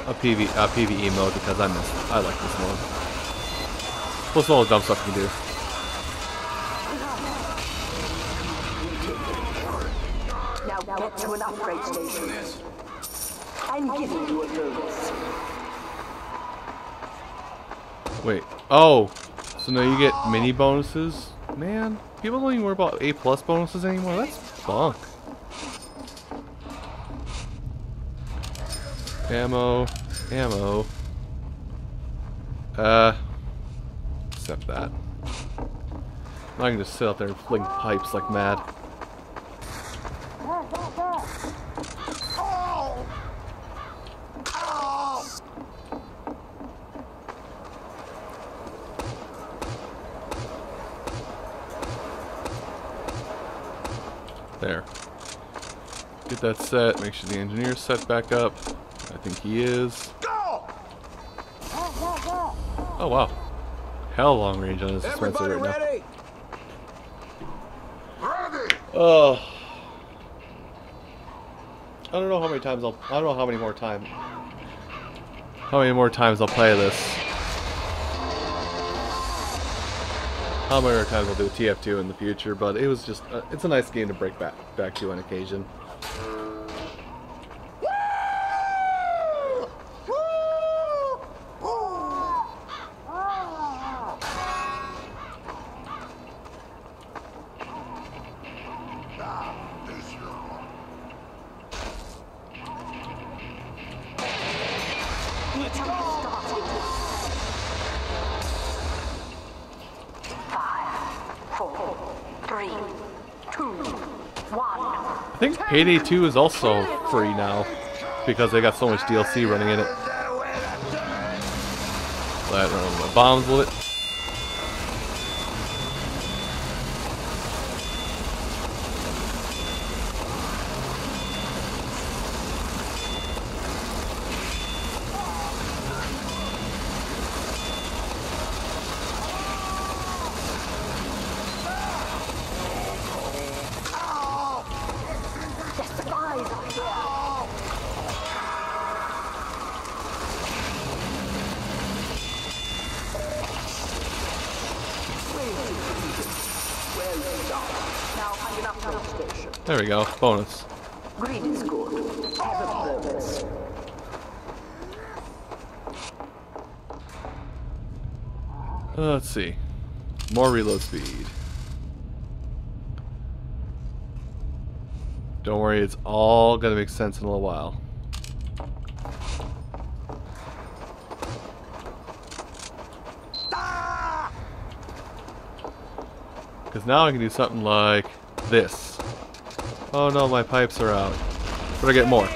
a PV a PVE mode because I miss I like this mode. Plus all the dumb stuff you can do. Now get to an upgrade station. I'm giving you a bonus. Wait. Oh, so now you get mini bonuses? Man, people don't even worry about A plus bonuses anymore. That's bunk. Ammo, ammo. Uh, accept that. I can just sit out there and fling pipes like mad. There. Get that set, make sure the engineer's set back up. I think he is. Oh wow. Hell long range on his dispenser Everybody right now. ready? Ready! Oh. I don't know how many times I'll. I don't know how many more time. How many more times I'll play this. How many more times I'll do TF2 in the future, but it was just. Uh, it's a nice game to break back back to on occasion. Payday 2 is also free now because they got so much DLC running in it. Know bombs with it. Yes, the guys up here. Now hanging up the station. There we go. Bonus. Is good. Uh, let's see. More reload speed. Don't worry, it's all gonna make sense in a little while. Because now I can do something like this. Oh no, my pipes are out. But I get more.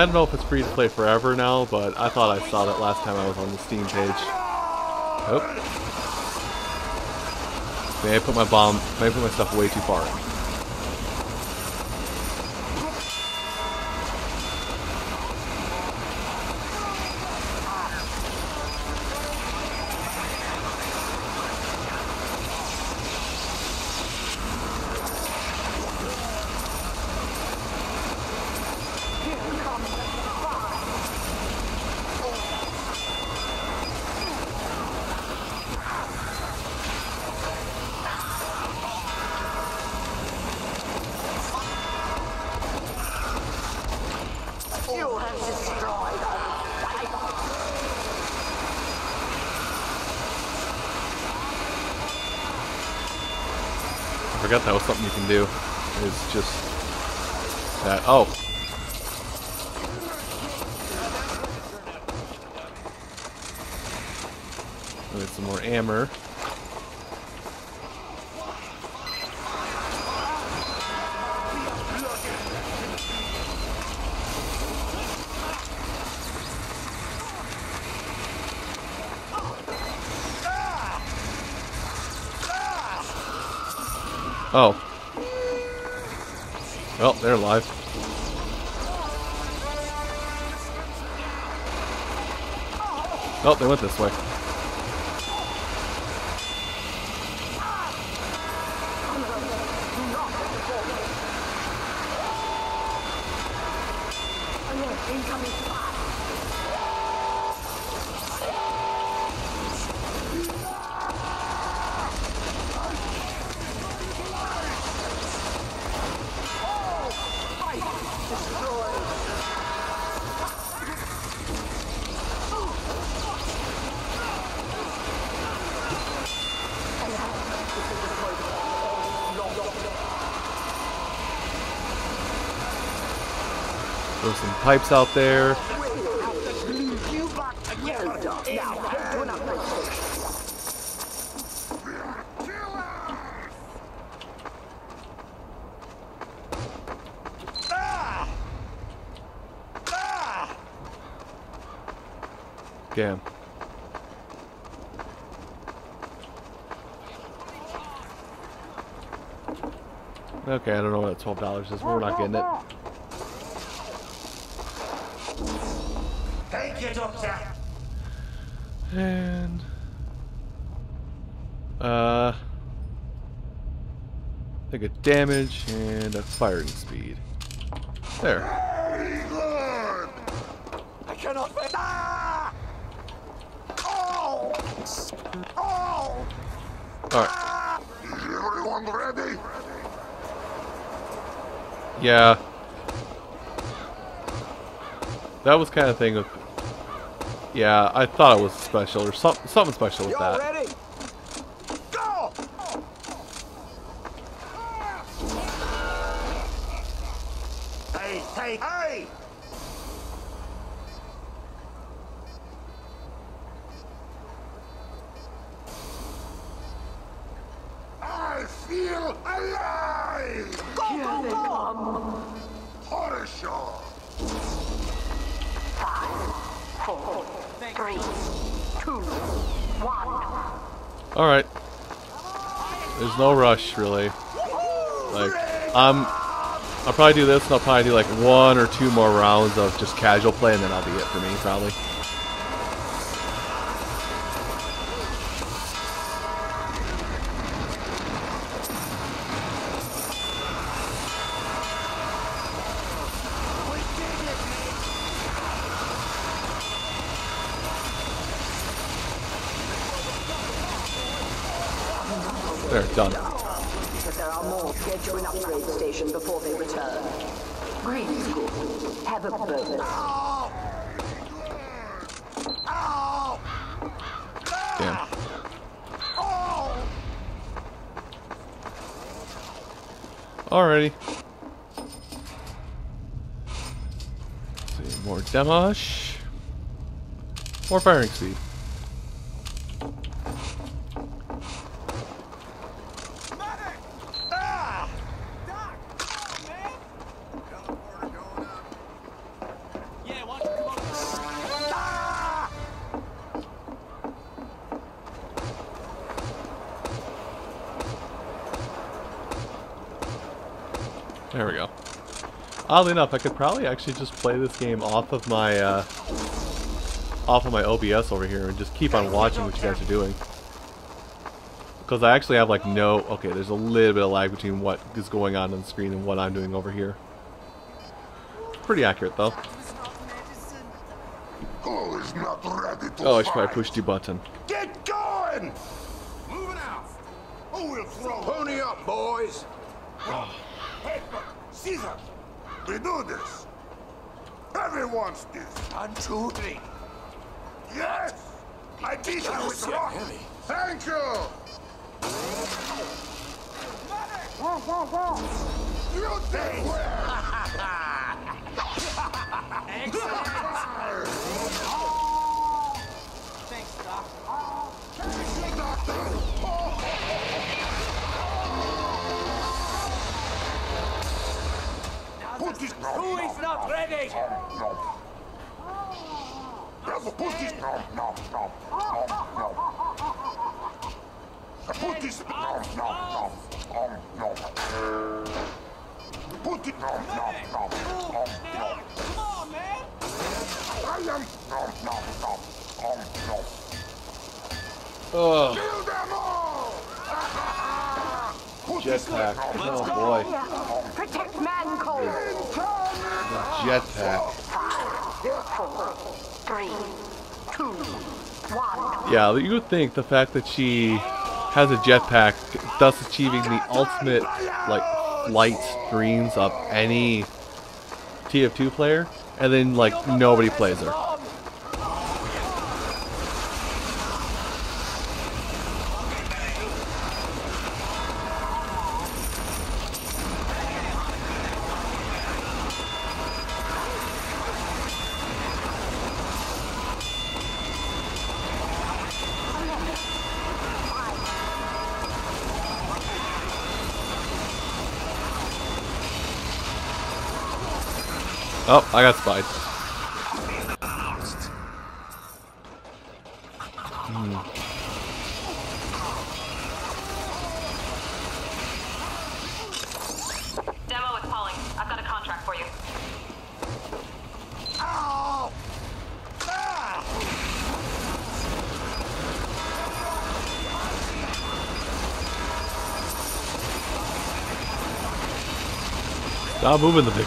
I don't know if it's free to play forever now, but I thought I saw that last time I was on the Steam page. Oh. May I put my bomb, may I put my stuff way too far in. You have destroyed our I forgot that was something you can do. It's just that. Oh. Get some more ammo. Oh. Well, they're alive. They went this way. Pipes out there. Damn. Okay, I don't know what that twelve dollars is, but we're not getting it. Thank you, Doctor. And uh I think a damage and a firing speed. There. I cannot. Ah! Oh! Oh! Alright. Is everyone ready? Yeah. That was kind of thing of Yeah, I thought it was special or some, something special with that. ready? There's no rush really. Like I'm I'll probably do this and I'll probably do like one or two more rounds of just casual play and then that'll be it for me probably. Oddly enough, I could probably actually just play this game off of my uh, off of my OBS over here and just keep on watching what you guys are doing. Because I actually have like no okay, there's a little bit of lag between what is going on on the screen and what I'm doing over here. Pretty accurate though. Who is not ready Oh, I should probably push the button. Get going! Moving out. Who will throw? Pony up, boys. Paper, scissors. We do this. Everyone's this. One, two, three. Yes. I beat you with rock. Thank you. You take [LAUGHS] well. Thanks, Doc. Thank you, doctor. Put Who is not ready? Oh, Kill them all! Jetpack. Oh boy, Here. Protect Mancold. jetpack. Four, three, two, one. Yeah, you would think the fact that she has a jetpack, thus achieving the ultimate like flight dreams of any TF2 player, and then like nobody plays her. I got spied. Demo is calling. I've got a contract for you. Ow! Stop moving the big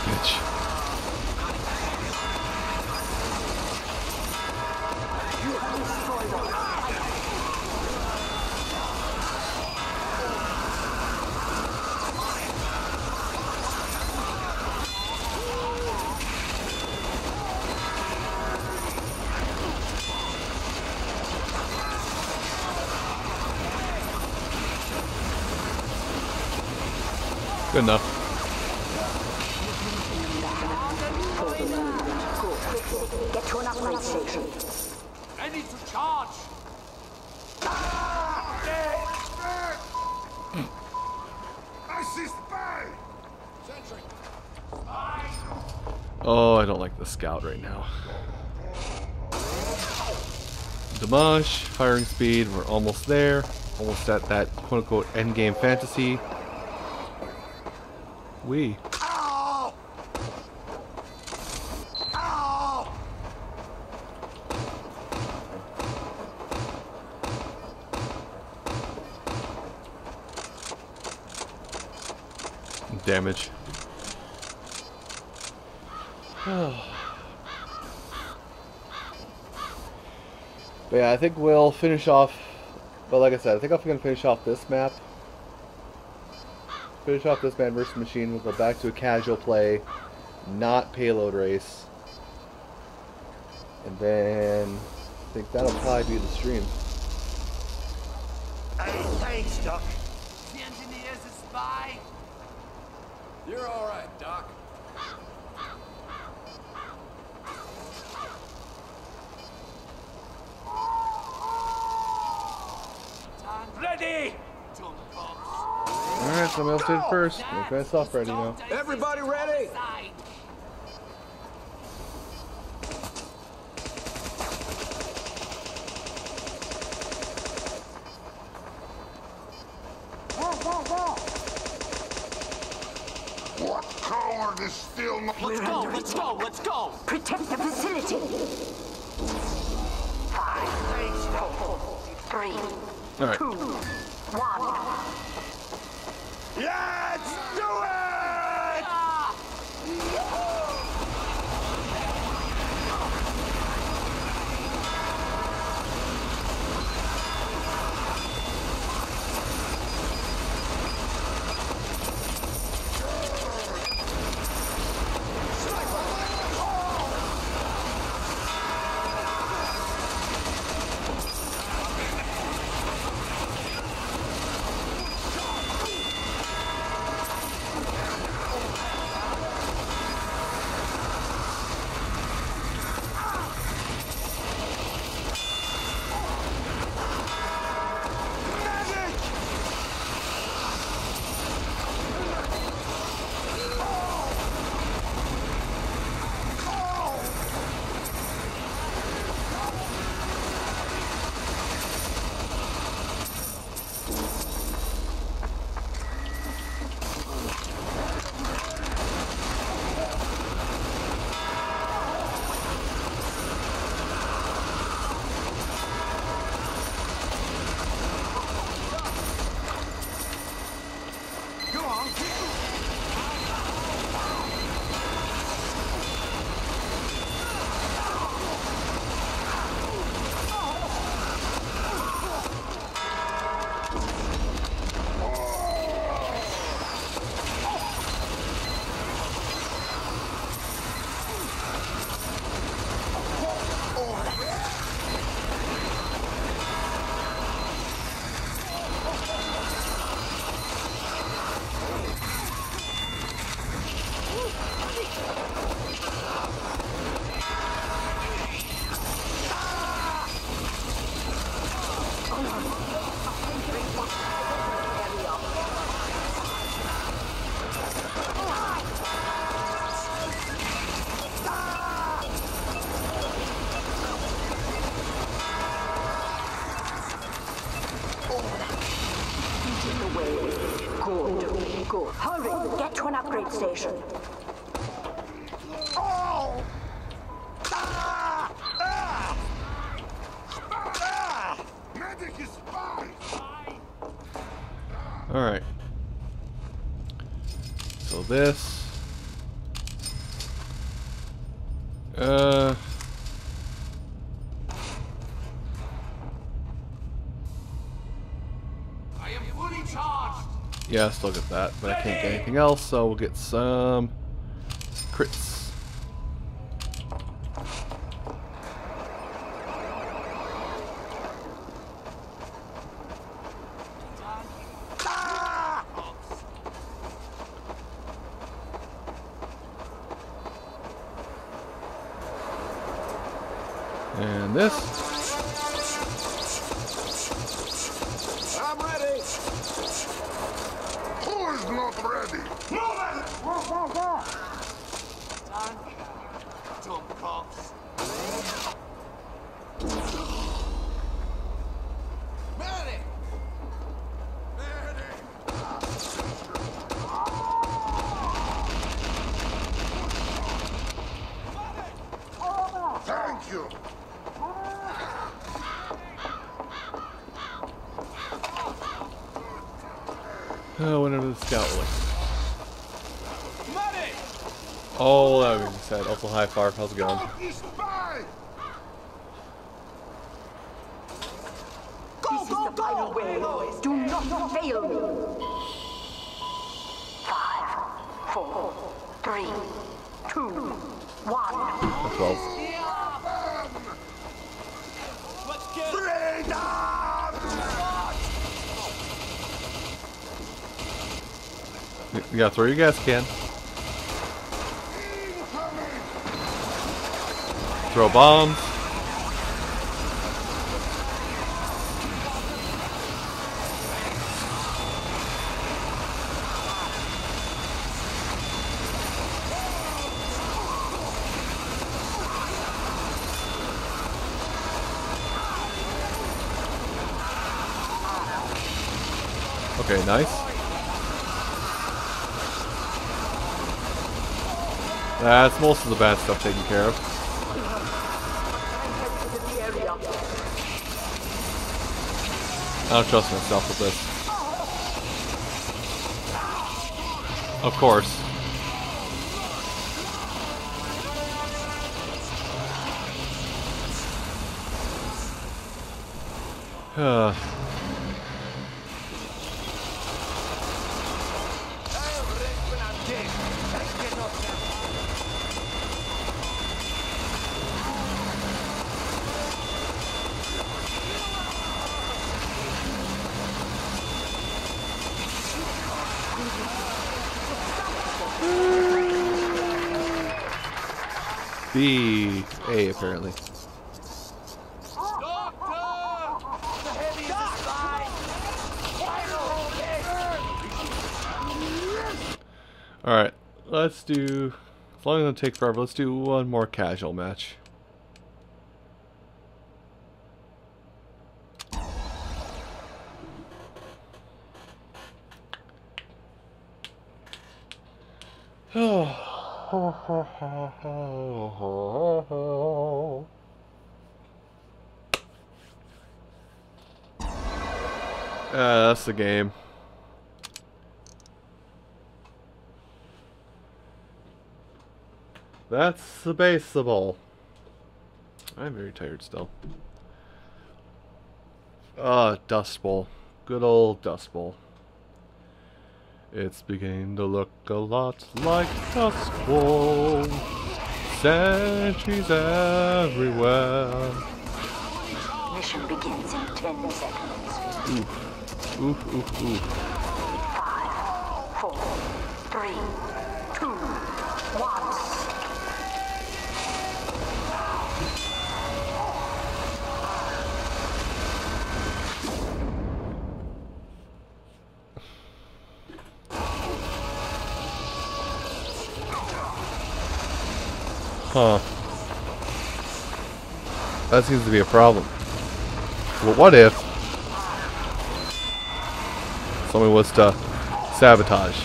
an upgrade station. Ready to charge. Oh, I don't like the scout right now. Damage, firing speed, we're almost there. Almost at that quote unquote endgame fantasy. We. Ow! Damage. [SIGHS] but yeah, I think we'll finish off. But like I said, I think I'm gonna finish off this map. Finish off this Mann versus Machine. We'll go back to a casual play, not payload race, and then I think that'll probably be the stream. Hey, thanks, Doc. The engineer's a spy. You're all right, Doc. Time ready. Dumb cops. All right, somebody else did it first. Make myself ready now. Everybody ready? Side. What coward is still not... Let's go, let's go, let's go. Protect the facility. Five, four, three, All right. two, one. Let's station. Yeah, I still get that, but I can't get anything else, so we'll get some crits. Hi Farf, how's it going? Dog is go! This is the. Do not fail me. Five, four, three, two, one. That's well. Let's get You gotta throw your gas can. Throw bombs. Okay, nice. That's most of the bad stuff taken care of. I don't trust myself with this. Of course. Uh, [SIGHS] [SIGHS] B A apparently. All right, let's do. Long as take forever, let's do one more casual match. Uh, [SIGHS] that's the game. That's the baseball. I'm very tired still. Ah, Dust Bowl. Good old Dust Bowl. It's beginning to look a lot like Dust Bowl. Sentries everywhere. Mission begins in 10 seconds. Oof, oof, oof. Five, Huh. That seems to be a problem. Well, what if someone was to sabotage?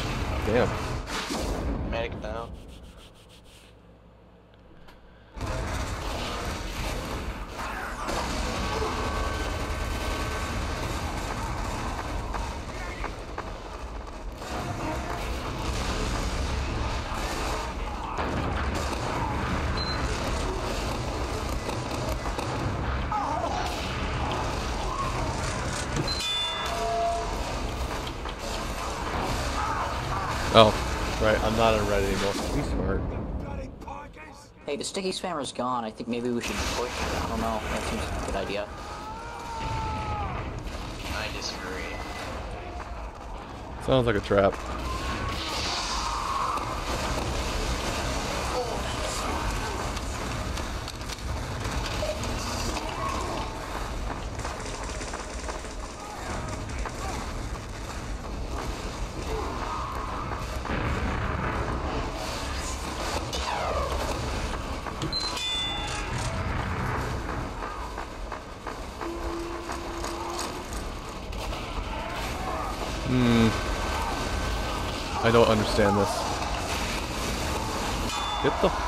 Damn. Medic down. Oh, right. I'm not on red anymore. Be smart. Hey, the sticky spammer's gone. I think maybe we should push. I don't know. That seems like a good idea. I disagree. Sounds like a trap. Understand this. Get the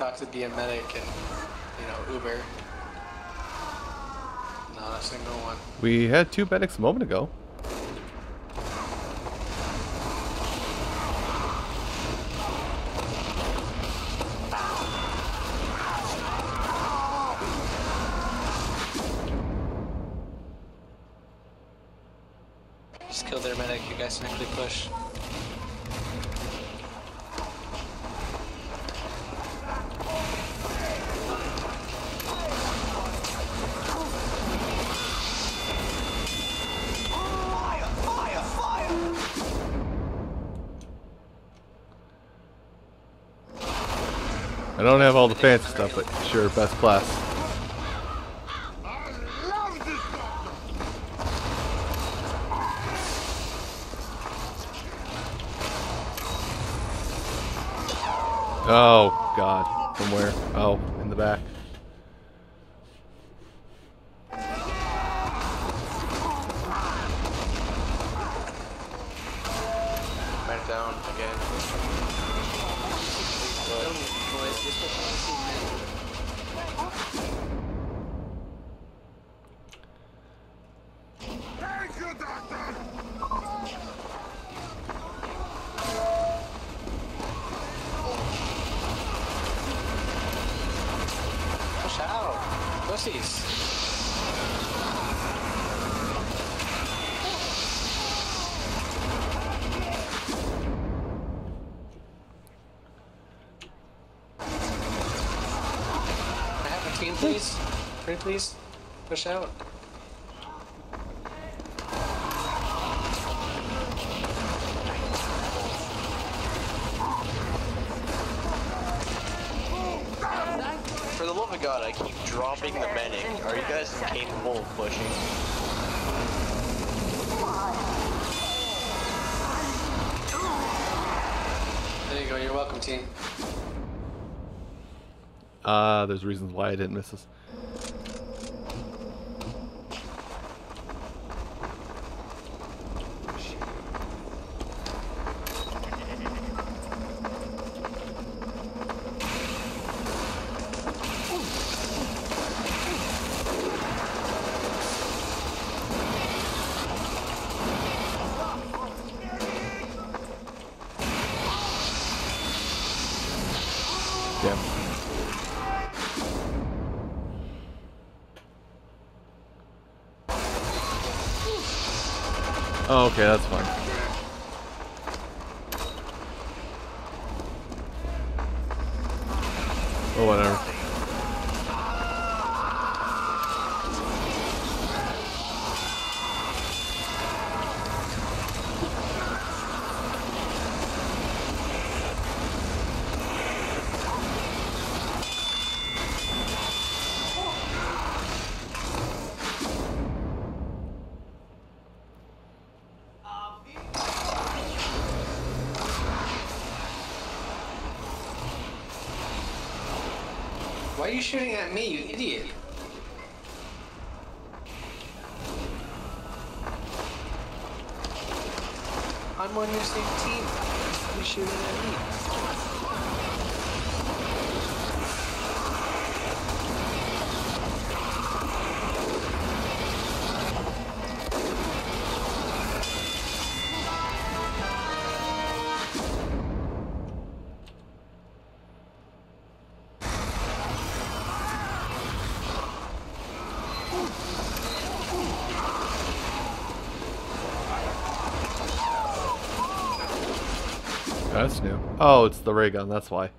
thought to a medic and, you know, Uber. Not a single one. We had two medics a moment ago. Sure, best class. Why I didn't miss this. Oh, whatever. You shooting at me, you idiot? I'm on your same team. Why are you shooting at That's new. Oh, it's the ray gun. That's why.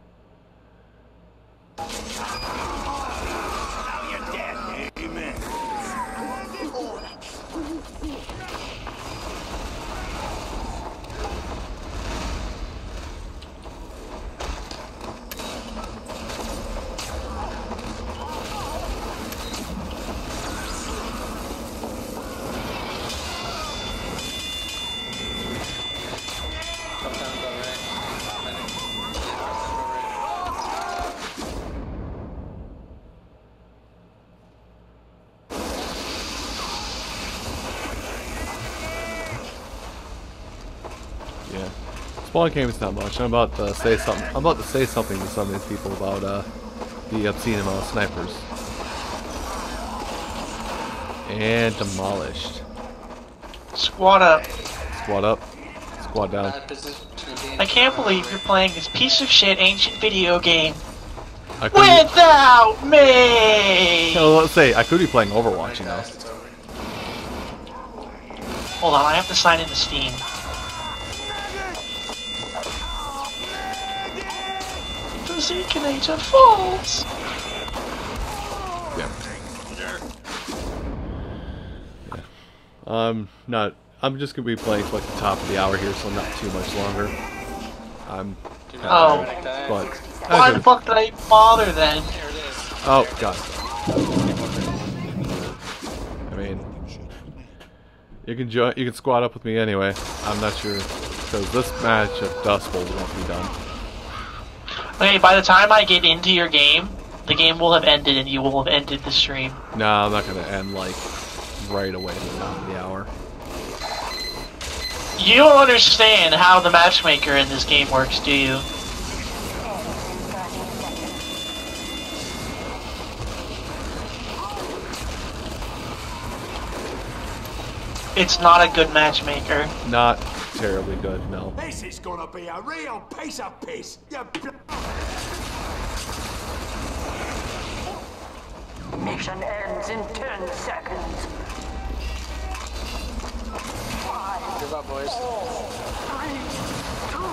Up, down, go right. Medic. Go right. Yeah. Spawn game is not much. I'm about to say something. I'm about to say something to some of these people about uh, the obscene amount of snipers. And demolished. Squad up. Squad up. Squad down. Bad position to be in. I can't believe you're playing this piece of shit ancient video game I could be, without me. Oh, let's say I could be playing Overwatch, you know. Guys, it's over. Hold on, I have to sign into Steam. The falls. Yeah. Yeah. I'm not. I'm just gonna be playing for like the top of the hour here, so not too much longer. I'm. Oh. tired, But Why the fuck did I bother then? Here it is. Oh god. I mean, you can join. You can squad up with me anyway. I'm not sure because this match of Dust Bowl won't be done. Okay, by the time I get into your game, the game will have ended and you will have ended the stream. No, I'm not gonna end like right away at the top of the hour. You don't understand how the matchmaker in this game works, do you? It's not a good matchmaker. Not terribly good. No. This is gonna be a real piece of piss. You bl- Mission ends in 10 seconds. Five, Give up, boys. three, two,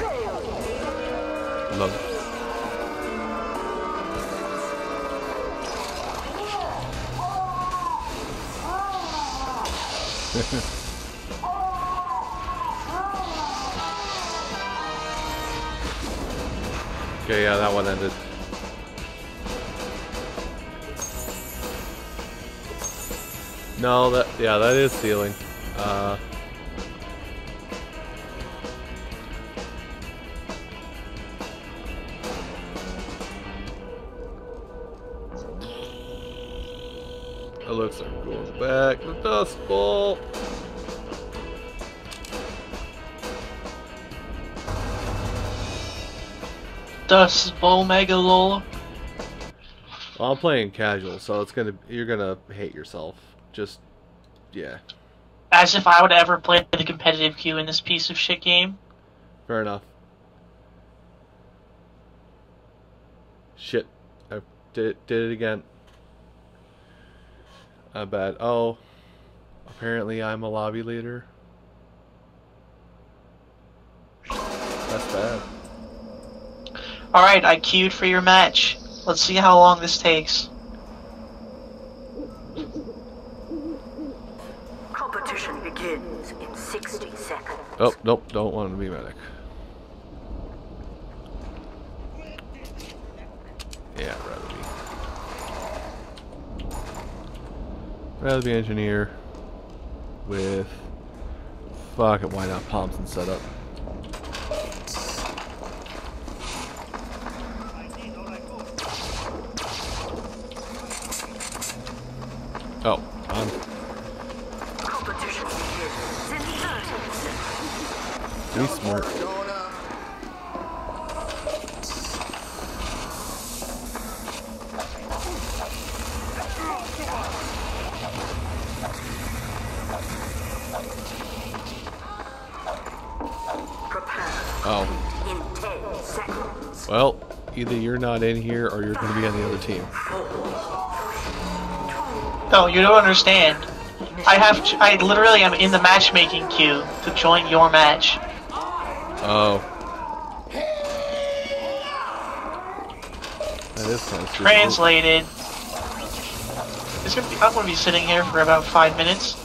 failed. Love. it. Okay, yeah, that one ended. No, that yeah, that is ceiling. Uh, it looks like we're going back to Dust Bowl. Dust Bowl Megalol. Well, I'm playing casual, so it's gonna you're gonna hate yourself. Just yeah, As if I would ever play the competitive queue in this piece of shit game. fair enough. Shit, I did did it again. I bet. Oh, apparently I'm a lobby leader. That's bad. Alright, I queued for your match. Let's see how long this takes. Competition begins in 60 seconds. Oh, nope, don't want to be medic. Yeah, rather Rather be engineer with fuck it, why not pumps and setup? Oh, um. Be smart. Either you're not in here or you're going to be on the other team. No, you don't understand. I have. To, I literally am in the matchmaking queue to join your match. Oh. That is kind of. Translated. It's gonna be, I'm gonna be sitting here for about five minutes.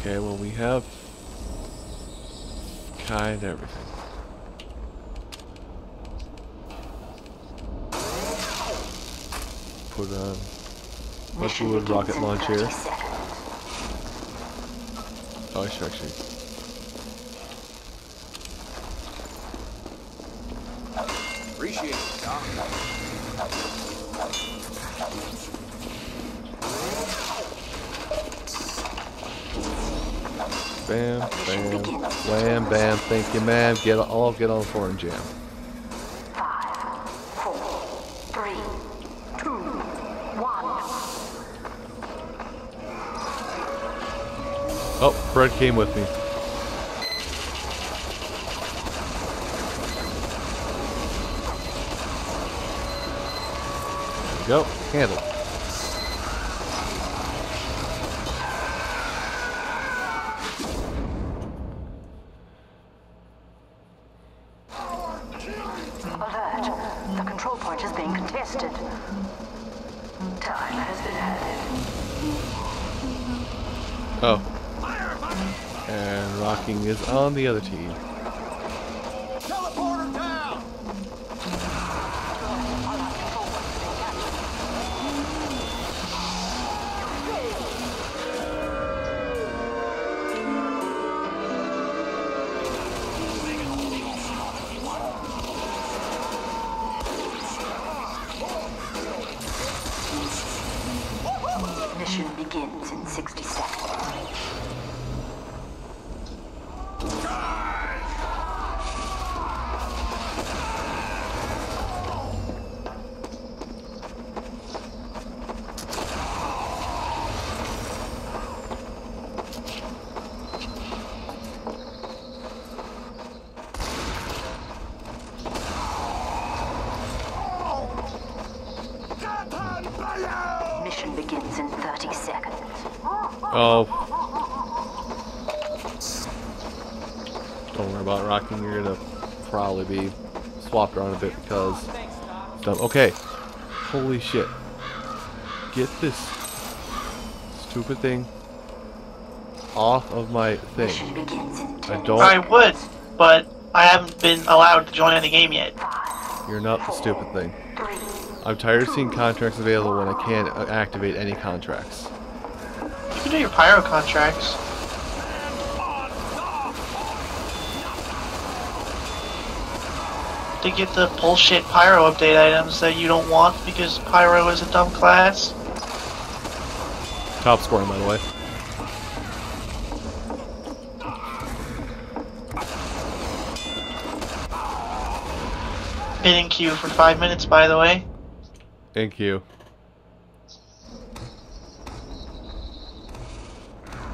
Okay, well, we have kind of everything. Put on a Mission rocket in launch here. Oh, I should actually. Appreciate it, Doc. Bam, bam, wham, bam. Thank you, ma'am. Get all get on the floor and jam. Fred came with me. Go. Handle. Shit. Get this stupid thing off of my thing. Mission begins in 10 I don't. I would, but I haven't been allowed to join the game yet. You're not the stupid thing. I'm tired of seeing contracts available when I can't uh, activate any contracts. You can do your pyro contracts. To get the bullshit pyro update items that you don't want because pyro is a dumb class. Top scoring, by the way. Been in queue for five minutes, by the way. Thank you.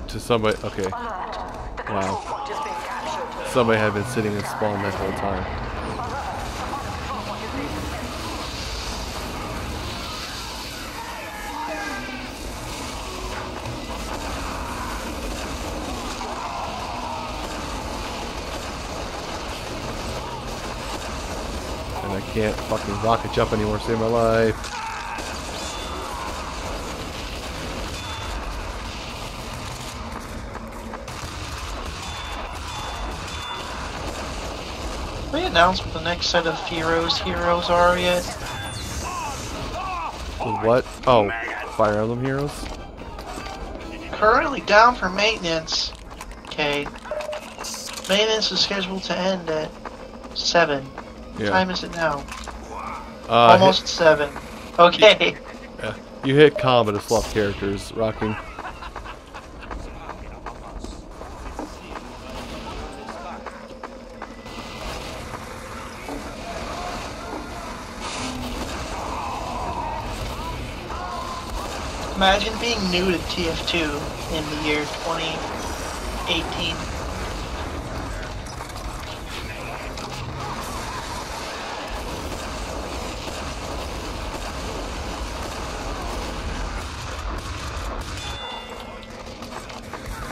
To somebody, okay. Wow. Somebody had been sitting and spawn that whole time. Can't fucking rocket jump anymore, save my life. They announced what the next set of heroes heroes are yet? What? Oh, Fire Emblem Heroes? Currently down for maintenance. Okay. Maintenance is scheduled to end at 7. What time is it now? Uh, Almost 7. Okay. Uh, You hit combat to swap characters, rocking. Imagine being new to TF2 in the year 2018.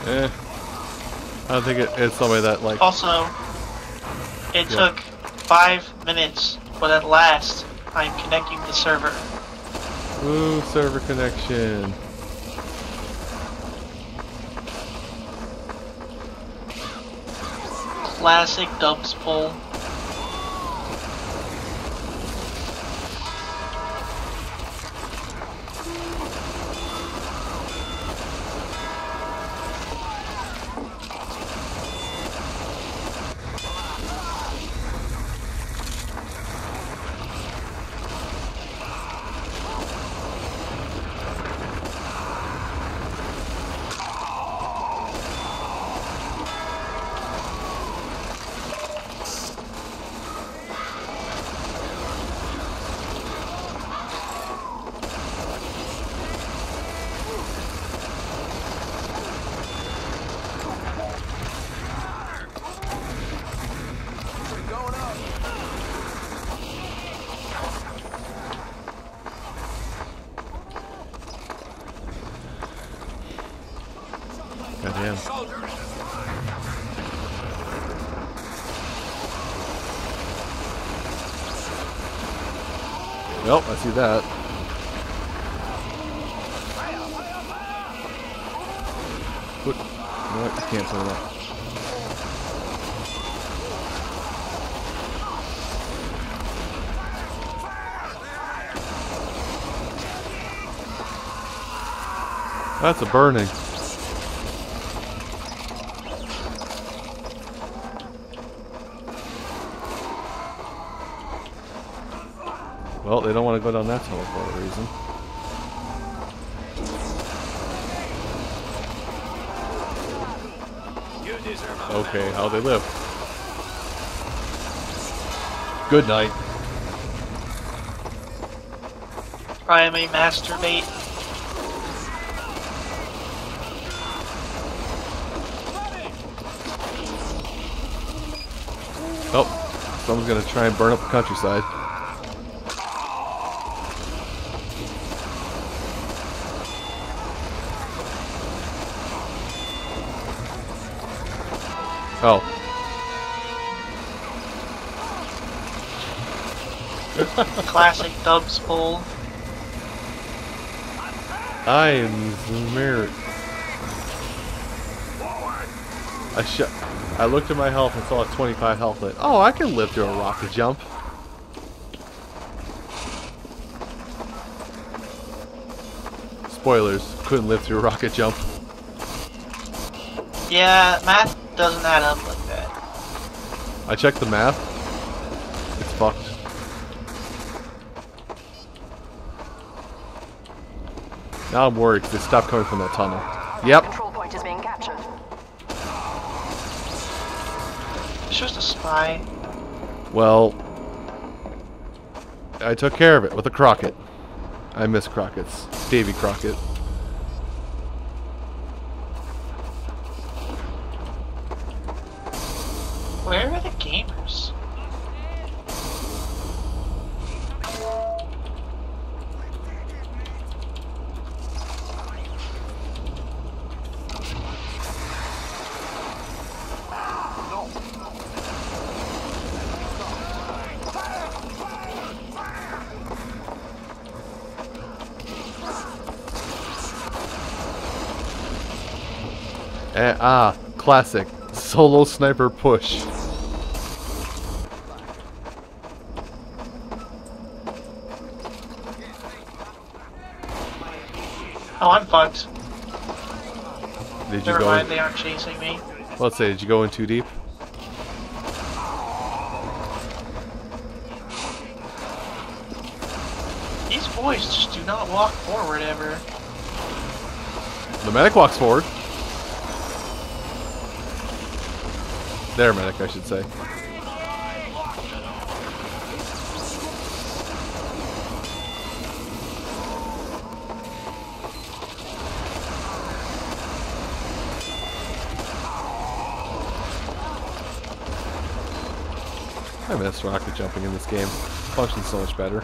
Eh. I think it, it's somebody that like. Also, it Yeah. took five minutes, but at last, I'm connecting the server. Ooh, server connection. Classic Dust Bowl. See that. What? No, you can't turn it up. That's a burning. Well, they don't want to go down that tunnel for a reason. Okay, how they live. Good night. I am a masturbate. Oh, someone's gonna try and burn up the countryside. Oh. Classic Dust Bowl. I am Zumer. I sh I looked at my health and saw a 25 health lit. Oh, I can live through a rocket jump. Spoilers, couldn't live through a rocket jump. Yeah, math doesn't add up like that. I checked the math. It's fucked. Now I'm worried because they stopped coming from that tunnel. Yep. Control point is being captured. It's just a spy. Well, I took care of it with a Crockett. I miss Crockett's. Davy Crockett. Ah, classic. Solo sniper push. Oh, I'm fucked. Did you Never go? mind, they aren't chasing me. Let's say, did you go in too deep? These boys just do not walk forward ever. The medic walks forward. There, medic, I should say. I miss rocket jumping in this game. Functions so much better.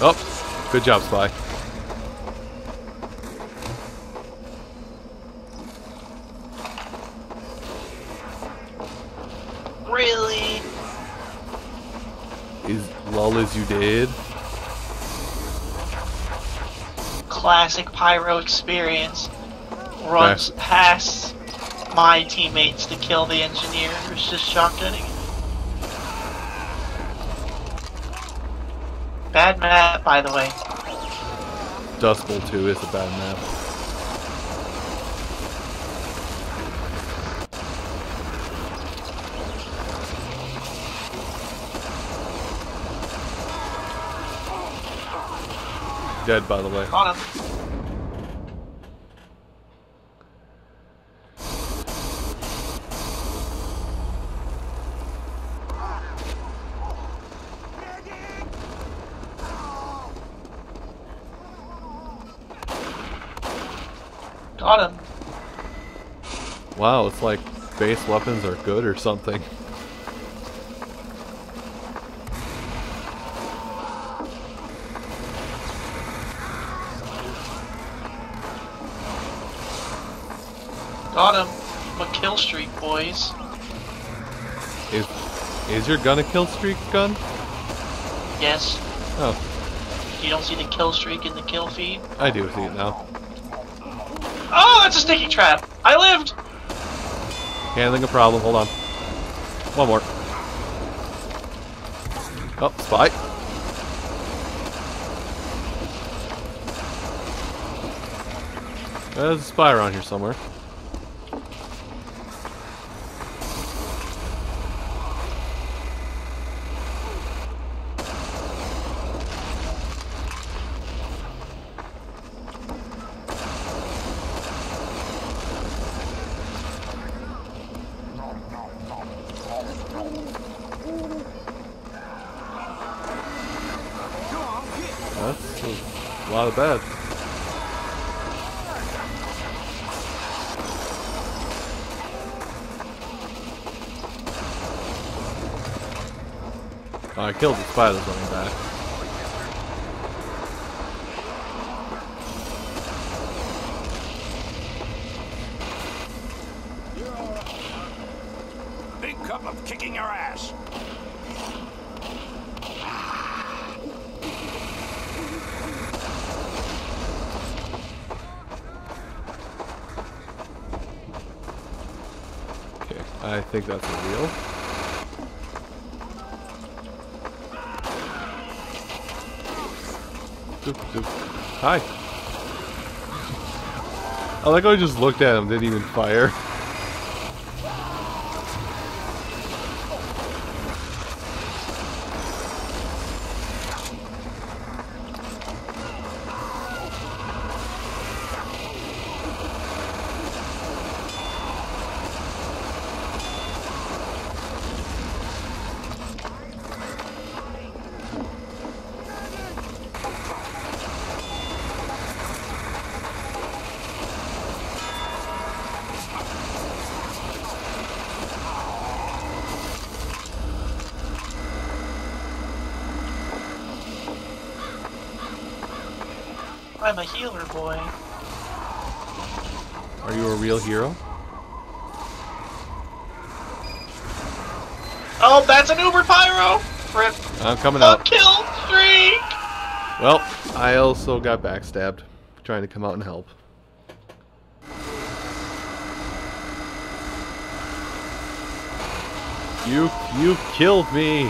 Oh, good job, Spy. Really? Is lol as you did? Classic pyro experience. Runs past my teammates to kill the engineer who's just shotgunning. Bad map, by the way. Dust Bowl 2 is a bad map. Dead, by the way. Got him. Got him. Wow, it's like base weapons are good or something. [LAUGHS] is your gun a kill streak gun? Yes. Oh, You don't see the kill streak in the kill feed? I do see it now. Oh, that's a sticky trap! I lived! Handling a problem. Hold on. One more. Oh, spy. There's a spy around here somewhere. That's bad. Oh, I killed the spiders running back. Big cup of kicking your ass. Okay, I think that's a real. Doop, doop. Hi. I like how I just looked at him, didn't even fire. I'm a healer boy. Are you a real hero? Oh, that's an Uber Pyro! Coming A out. kill streak! Well, I also got backstabbed trying to come out and help. You you killed me.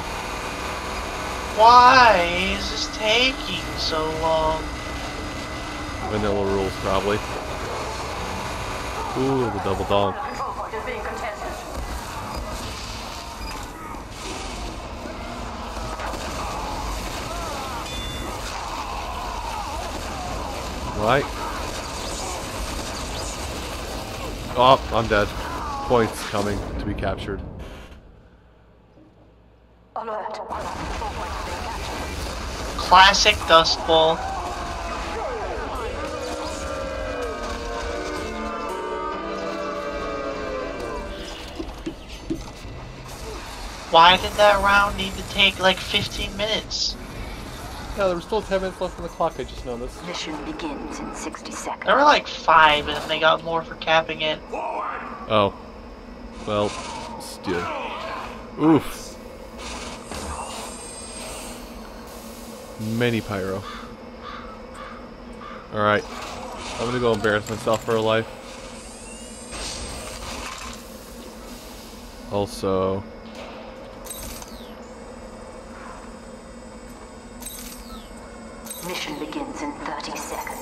Why is this taking so long? Vanilla rules probably. Ooh, the double donk. Right. Oh, I'm dead. Points coming to be captured. Alert. Classic Dust Bowl. Why did that round need to take like 15 minutes? Yeah, there were still 10 minutes left on the clock, I just noticed. Mission begins in 60 seconds. There were like five, and then they got more for capping it. Oh. Well, still. Oof. Many pyro. Alright. I'm gonna go embarrass myself for a life. Also... Mission begins in 30 seconds.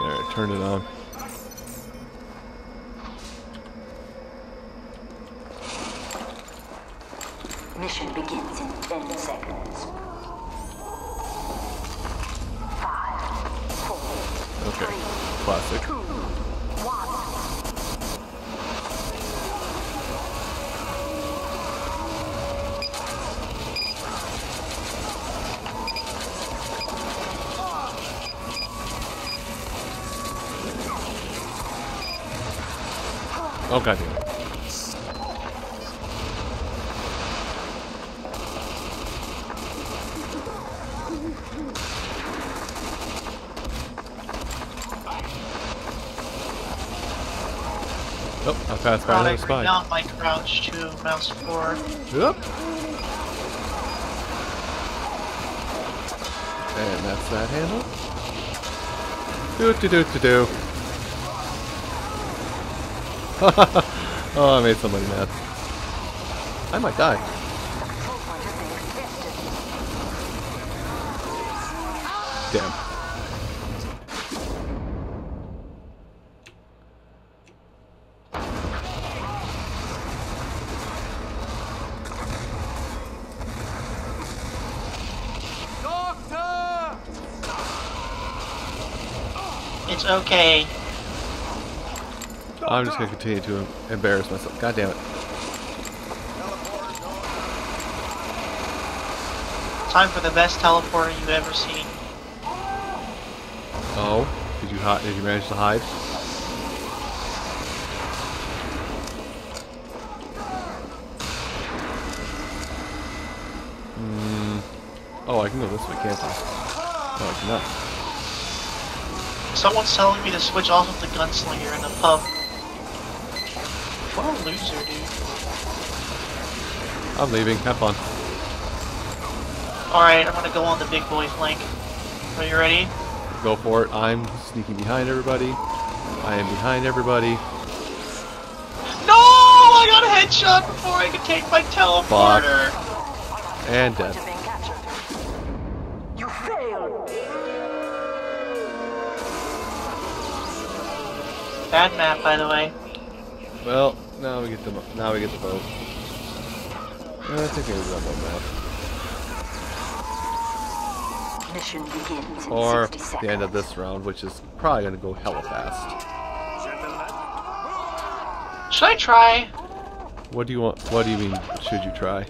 There, turn it on. Mission begins in 10 seconds. Five, four, Okay. Classic. two, one. Oh god damn it. Oh, I passed by God, I another spy. not my crouch to mouse 4. Yep. And that's that handle. Do do do do do. [LAUGHS] oh, I made somebody mad. I might die. It's okay. I'm just gonna continue to embarrass myself. God damn it. Time for the best teleporter you've ever seen. Oh, did you hide? Did you manage to hide? Hmm. Oh, I can go this way, can't I? No, I cannot. Someone's telling me to switch off of the gunslinger in the pub. What a loser, dude. I'm leaving. Have fun. Alright, I'm gonna go on the big boy flank. Are you ready? Go for it. I'm sneaking behind everybody. I am behind everybody. No! I got a headshot before I could take my teleporter. And dead. Bad map, by the way. Well, now we get the now we get the boat. Uh, I think maybe one more map. Mission begins in Or 60 seconds. the end of this round, which is probably gonna go hella fast. Should I try? What do you want? What do you mean? Should you try?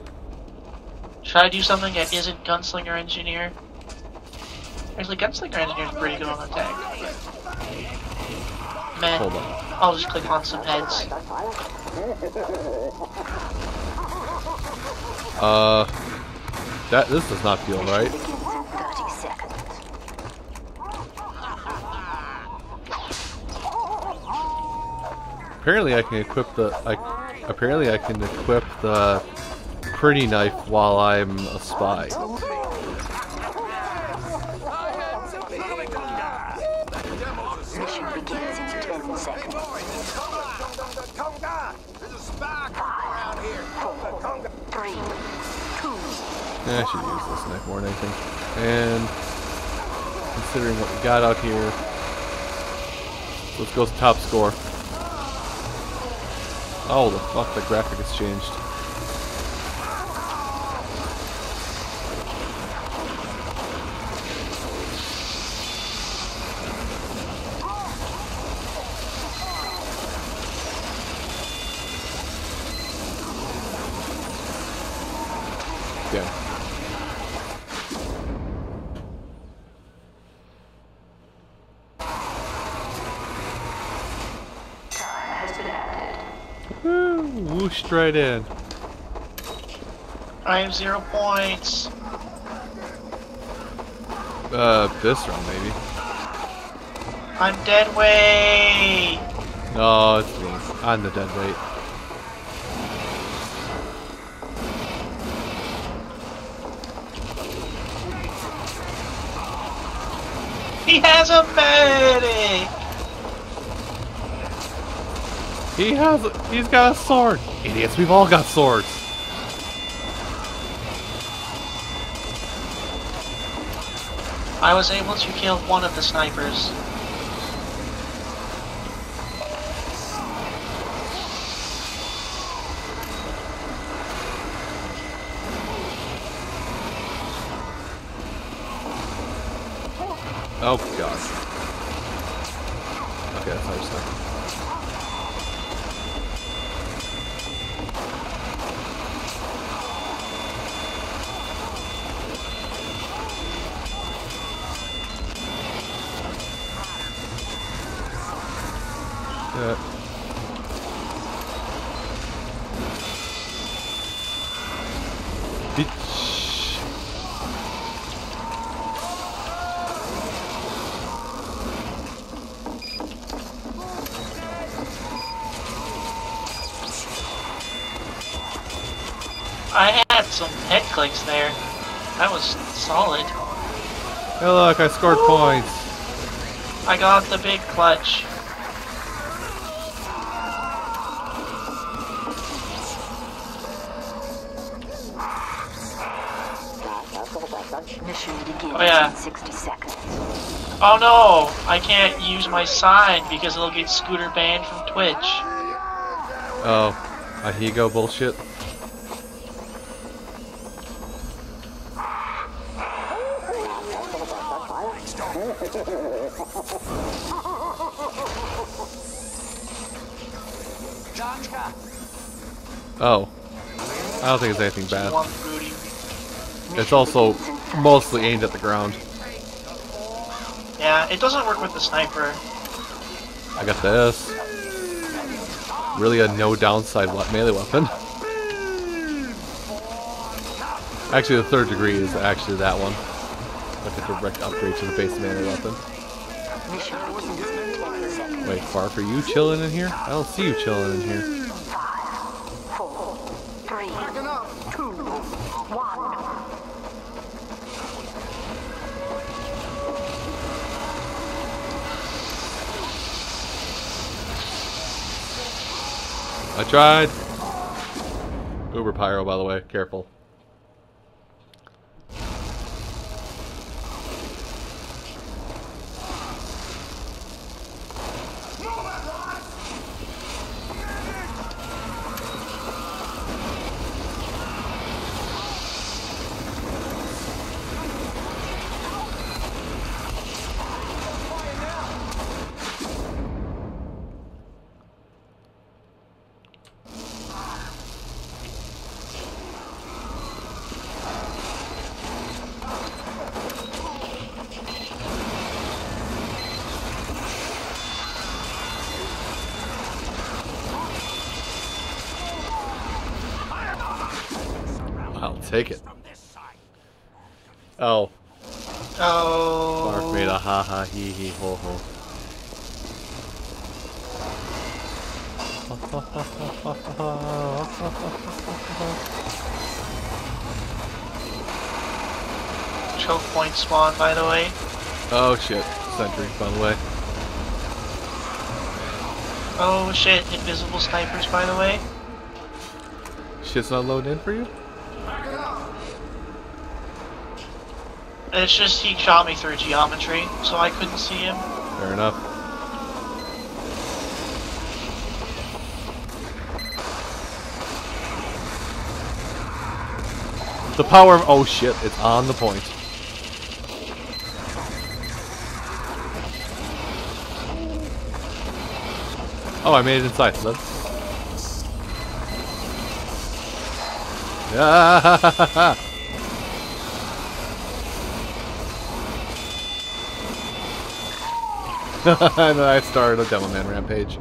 Should I do something that isn't Gunslinger Engineer? Actually, Gunslinger Engineer is pretty good on attack. Meh. Hold on. I'll just click on some heads. Uh, that this does not feel right. Begins in 30 seconds. Apparently, I can equip the. I, apparently, I can equip the pretty knife while I'm a spy. Mission begins in 10 seconds. Five, four, three, two, Eh, Eh, I should use this knife more than anything. And considering what we got out here, let's go to top score. Oh, the fuck, the graphic has changed. Yeah. Has been added. Woo, whooshed right in. I have zero points. Uh, this round maybe. I'm dead weight. No, it's. I'm the dead weight. He has a medic. He has, he's got a sword. Idiots, we've all got swords. I was able to kill one of the snipers. Oh gosh. Look, I scored points. I got the big clutch. Mission begins Oh, yeah. in 60 seconds. Oh no! I can't use my sign because it'll get Scooter banned from Twitch. Oh, a Higo bullshit. Oh. I don't think it's anything bad. It's also mostly aimed at the ground. Yeah, it doesn't work with the sniper. I got this. Really a no downside melee weapon. Actually, the third degree is actually that one. Like a direct upgrade to the base melee weapon. Mission begins in 10 seconds. Wait, Farf, are you chilling in here? I don't see you chilling in here. Four, three, two, one. I tried. Uber Pyro, by the way. Careful. by the way. Oh shit, sentry, by the way. Oh shit, invisible snipers, by the way. Shit's not loading in for you? It's just he shot me through geometry, so I couldn't see him. Fair enough. The power of- oh shit, it's on the point. Oh, I made it inside. Let's... Yeah. [LAUGHS] and then I started a Devilman rampage.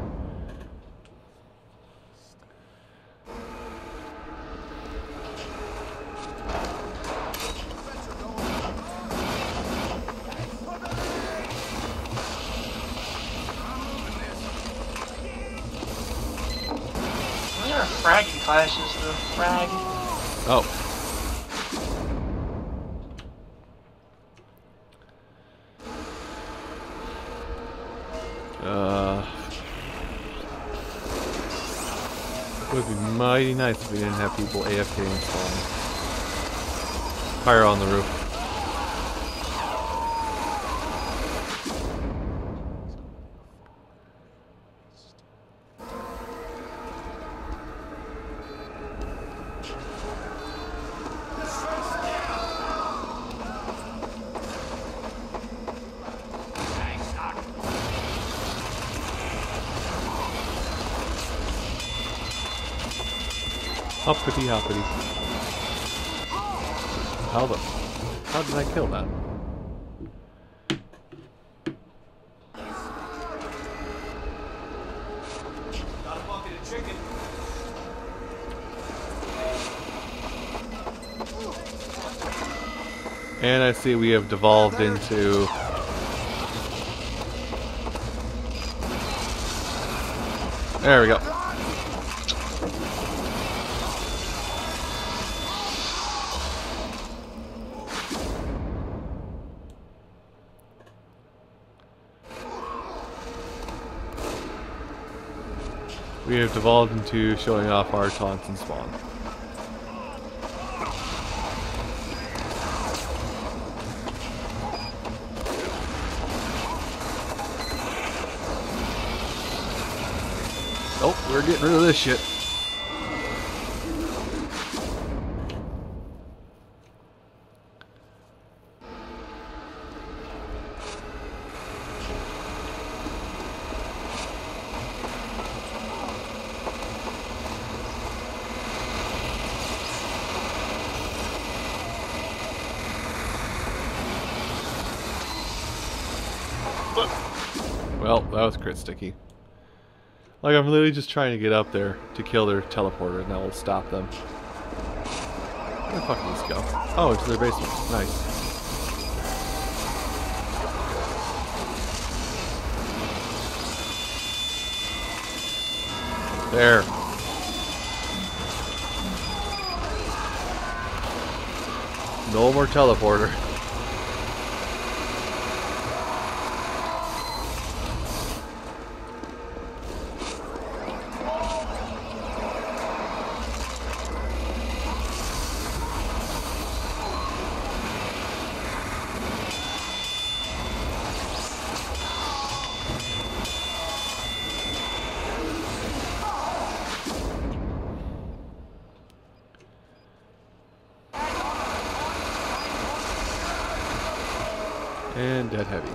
Nice if we didn't have people AFK and spawning. Fire on the roof. Hoppity hoppity. How the... How did I kill that? And I see we have devolved into... There we go. We have devolved into showing off our taunts and spawn. Oh, we're getting rid of this shit. Well, that was crit sticky. Like, I'm literally just trying to get up there to kill their teleporter, and that will stop them. Where the fuck did this go? Oh, into their basement. Nice. There. No more teleporter. And dead heavy.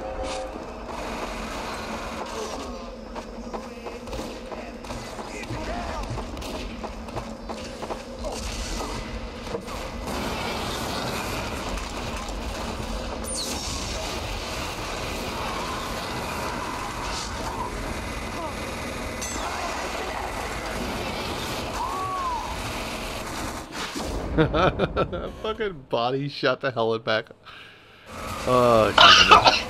Fucking body shot the helmet back. [LAUGHS] Oh,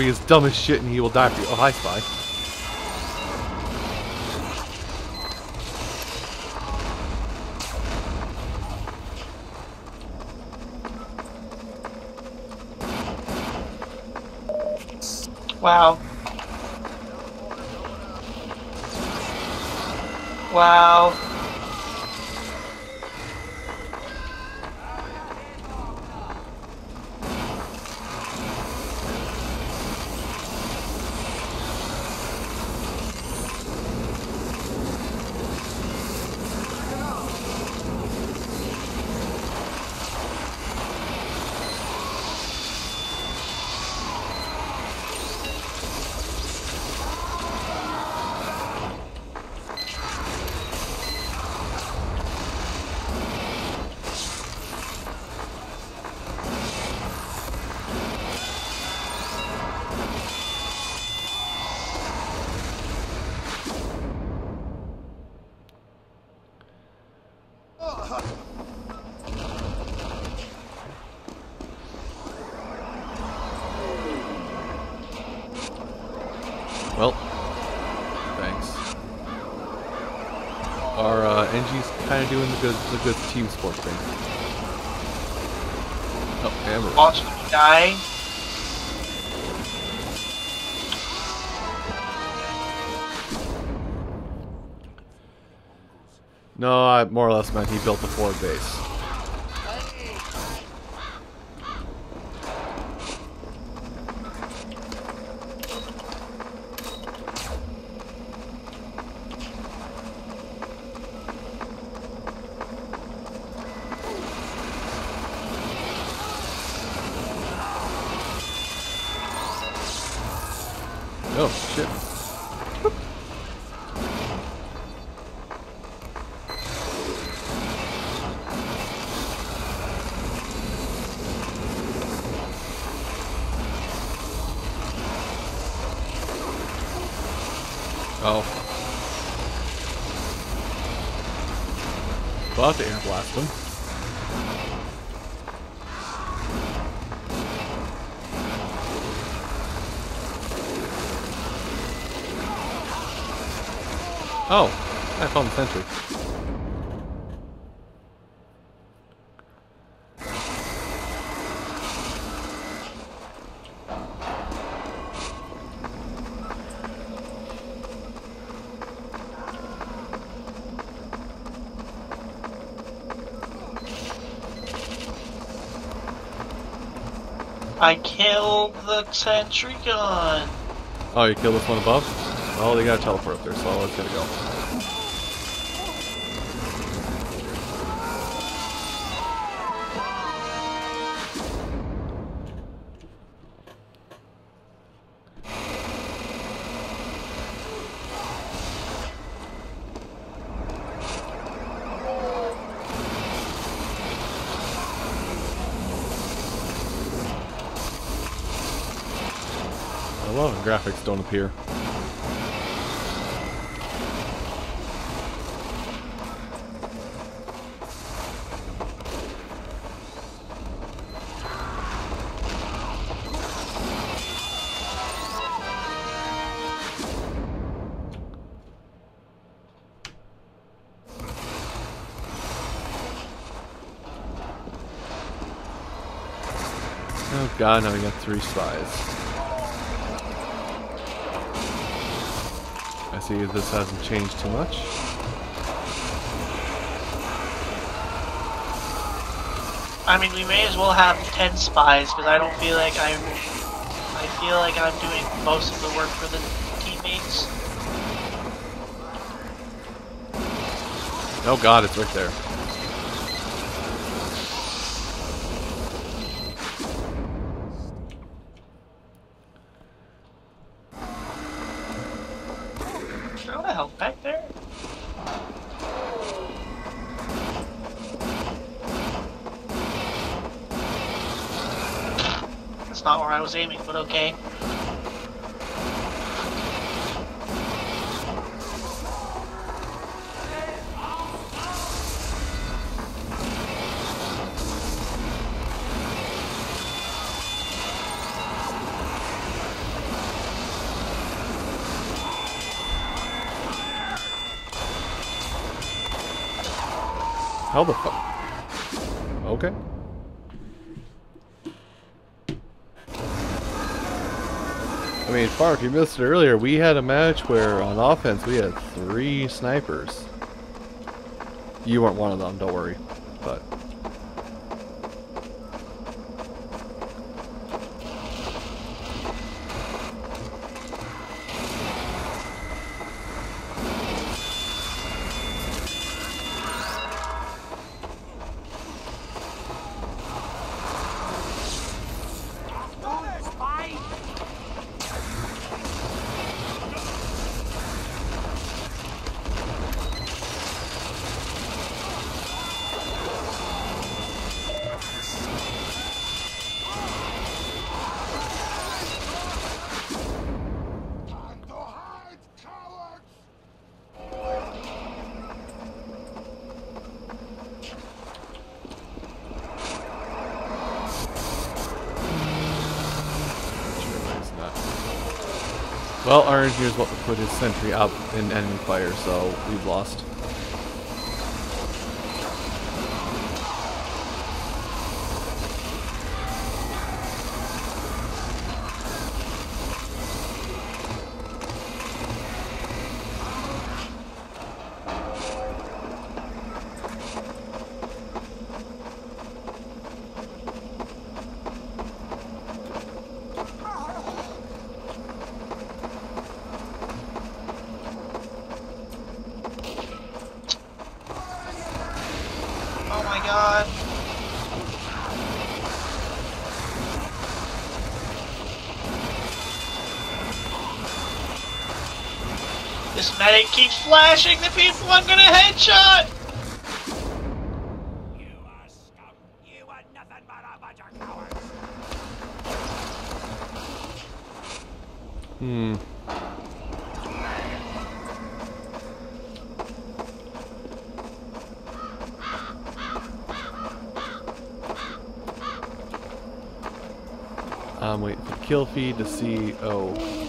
He is dumb as shit and he will die for you. Oh, hi, Spy. Wow. No, I more or less meant he built the forward base. Oh, shit. Oh. About to air blast him. Oh, I found the sentry. I Oh, you killed this one above? Oh, they got a teleport up there, so it's gonna go. Graphics don't appear. Oh god, now we got three spies. See this hasn't changed too much. I mean, we may as well have 10 spies, because I don't feel like I'm... I feel like I'm doing most of the work for the teammates. Oh god, it's right there. What the hell, back there? That's not where I was aiming, but okay. How the fuck? Okay. I mean, Fark, you missed it earlier. We had a match where on offense we had three snipers. You weren't one of them, don't worry. Well, our engineers what put his sentry up in enemy fire, so we've lost. Keeps flashing the people I'm gonna headshot! Hmm. I'm waiting for kill feed to see. Oh.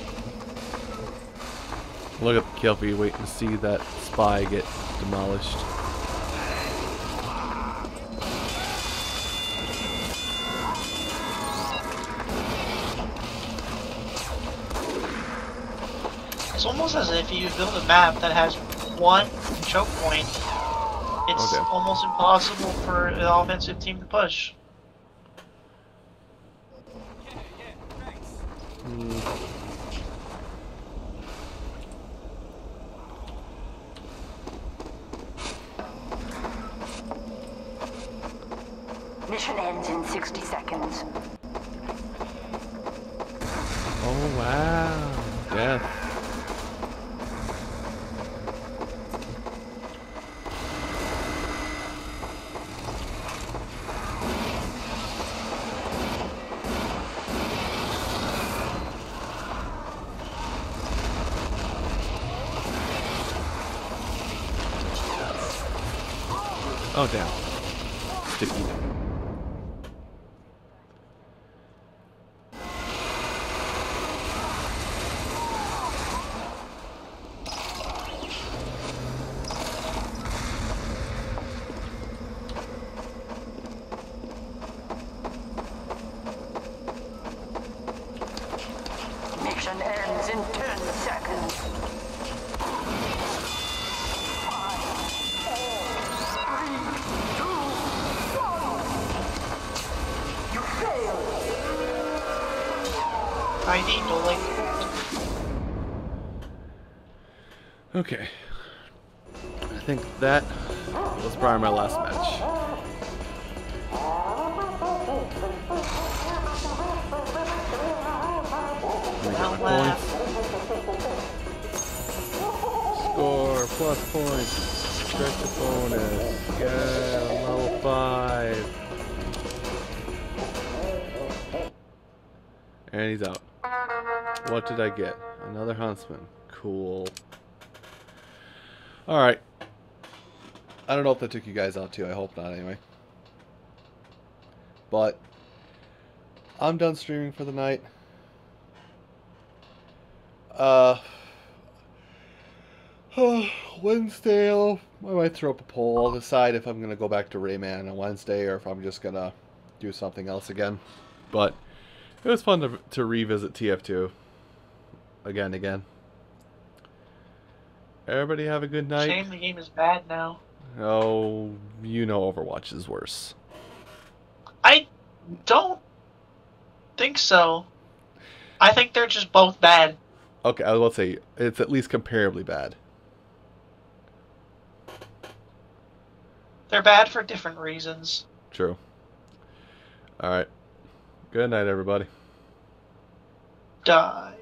Look at the kill waiting to see that spy get demolished. It's almost as if you build a map that has one choke point. It's Okay. almost impossible for an offensive team to push. Mission ends in 60 seconds. Oh wow. Death. Oh damn. Sticky. Mission ends in 10 seconds. You failed. ID dueling. Okay. I think that was probably my last match. Let me get my Well, points. Score, plus points, stretch bonus. Yeah, level 5. And he's out. What did I get? Another huntsman. Cool. Alright. I don't know if that took you guys out too. I hope not anyway. But I'm done streaming for the night. Uh [SIGHS] Wednesday I'll, I might throw up a poll. I'll decide if I'm gonna go back to Rayman on Wednesday or if I'm just gonna do something else again. But it was fun to, to revisit TF2. again again. Everybody have a good night. Shame the game is bad now. Oh, you know Overwatch is worse. I don't think so. I think they're just both bad. Okay, I was about to say it's at least comparably bad. They're bad for different reasons. True. All right. Good night, everybody. Die.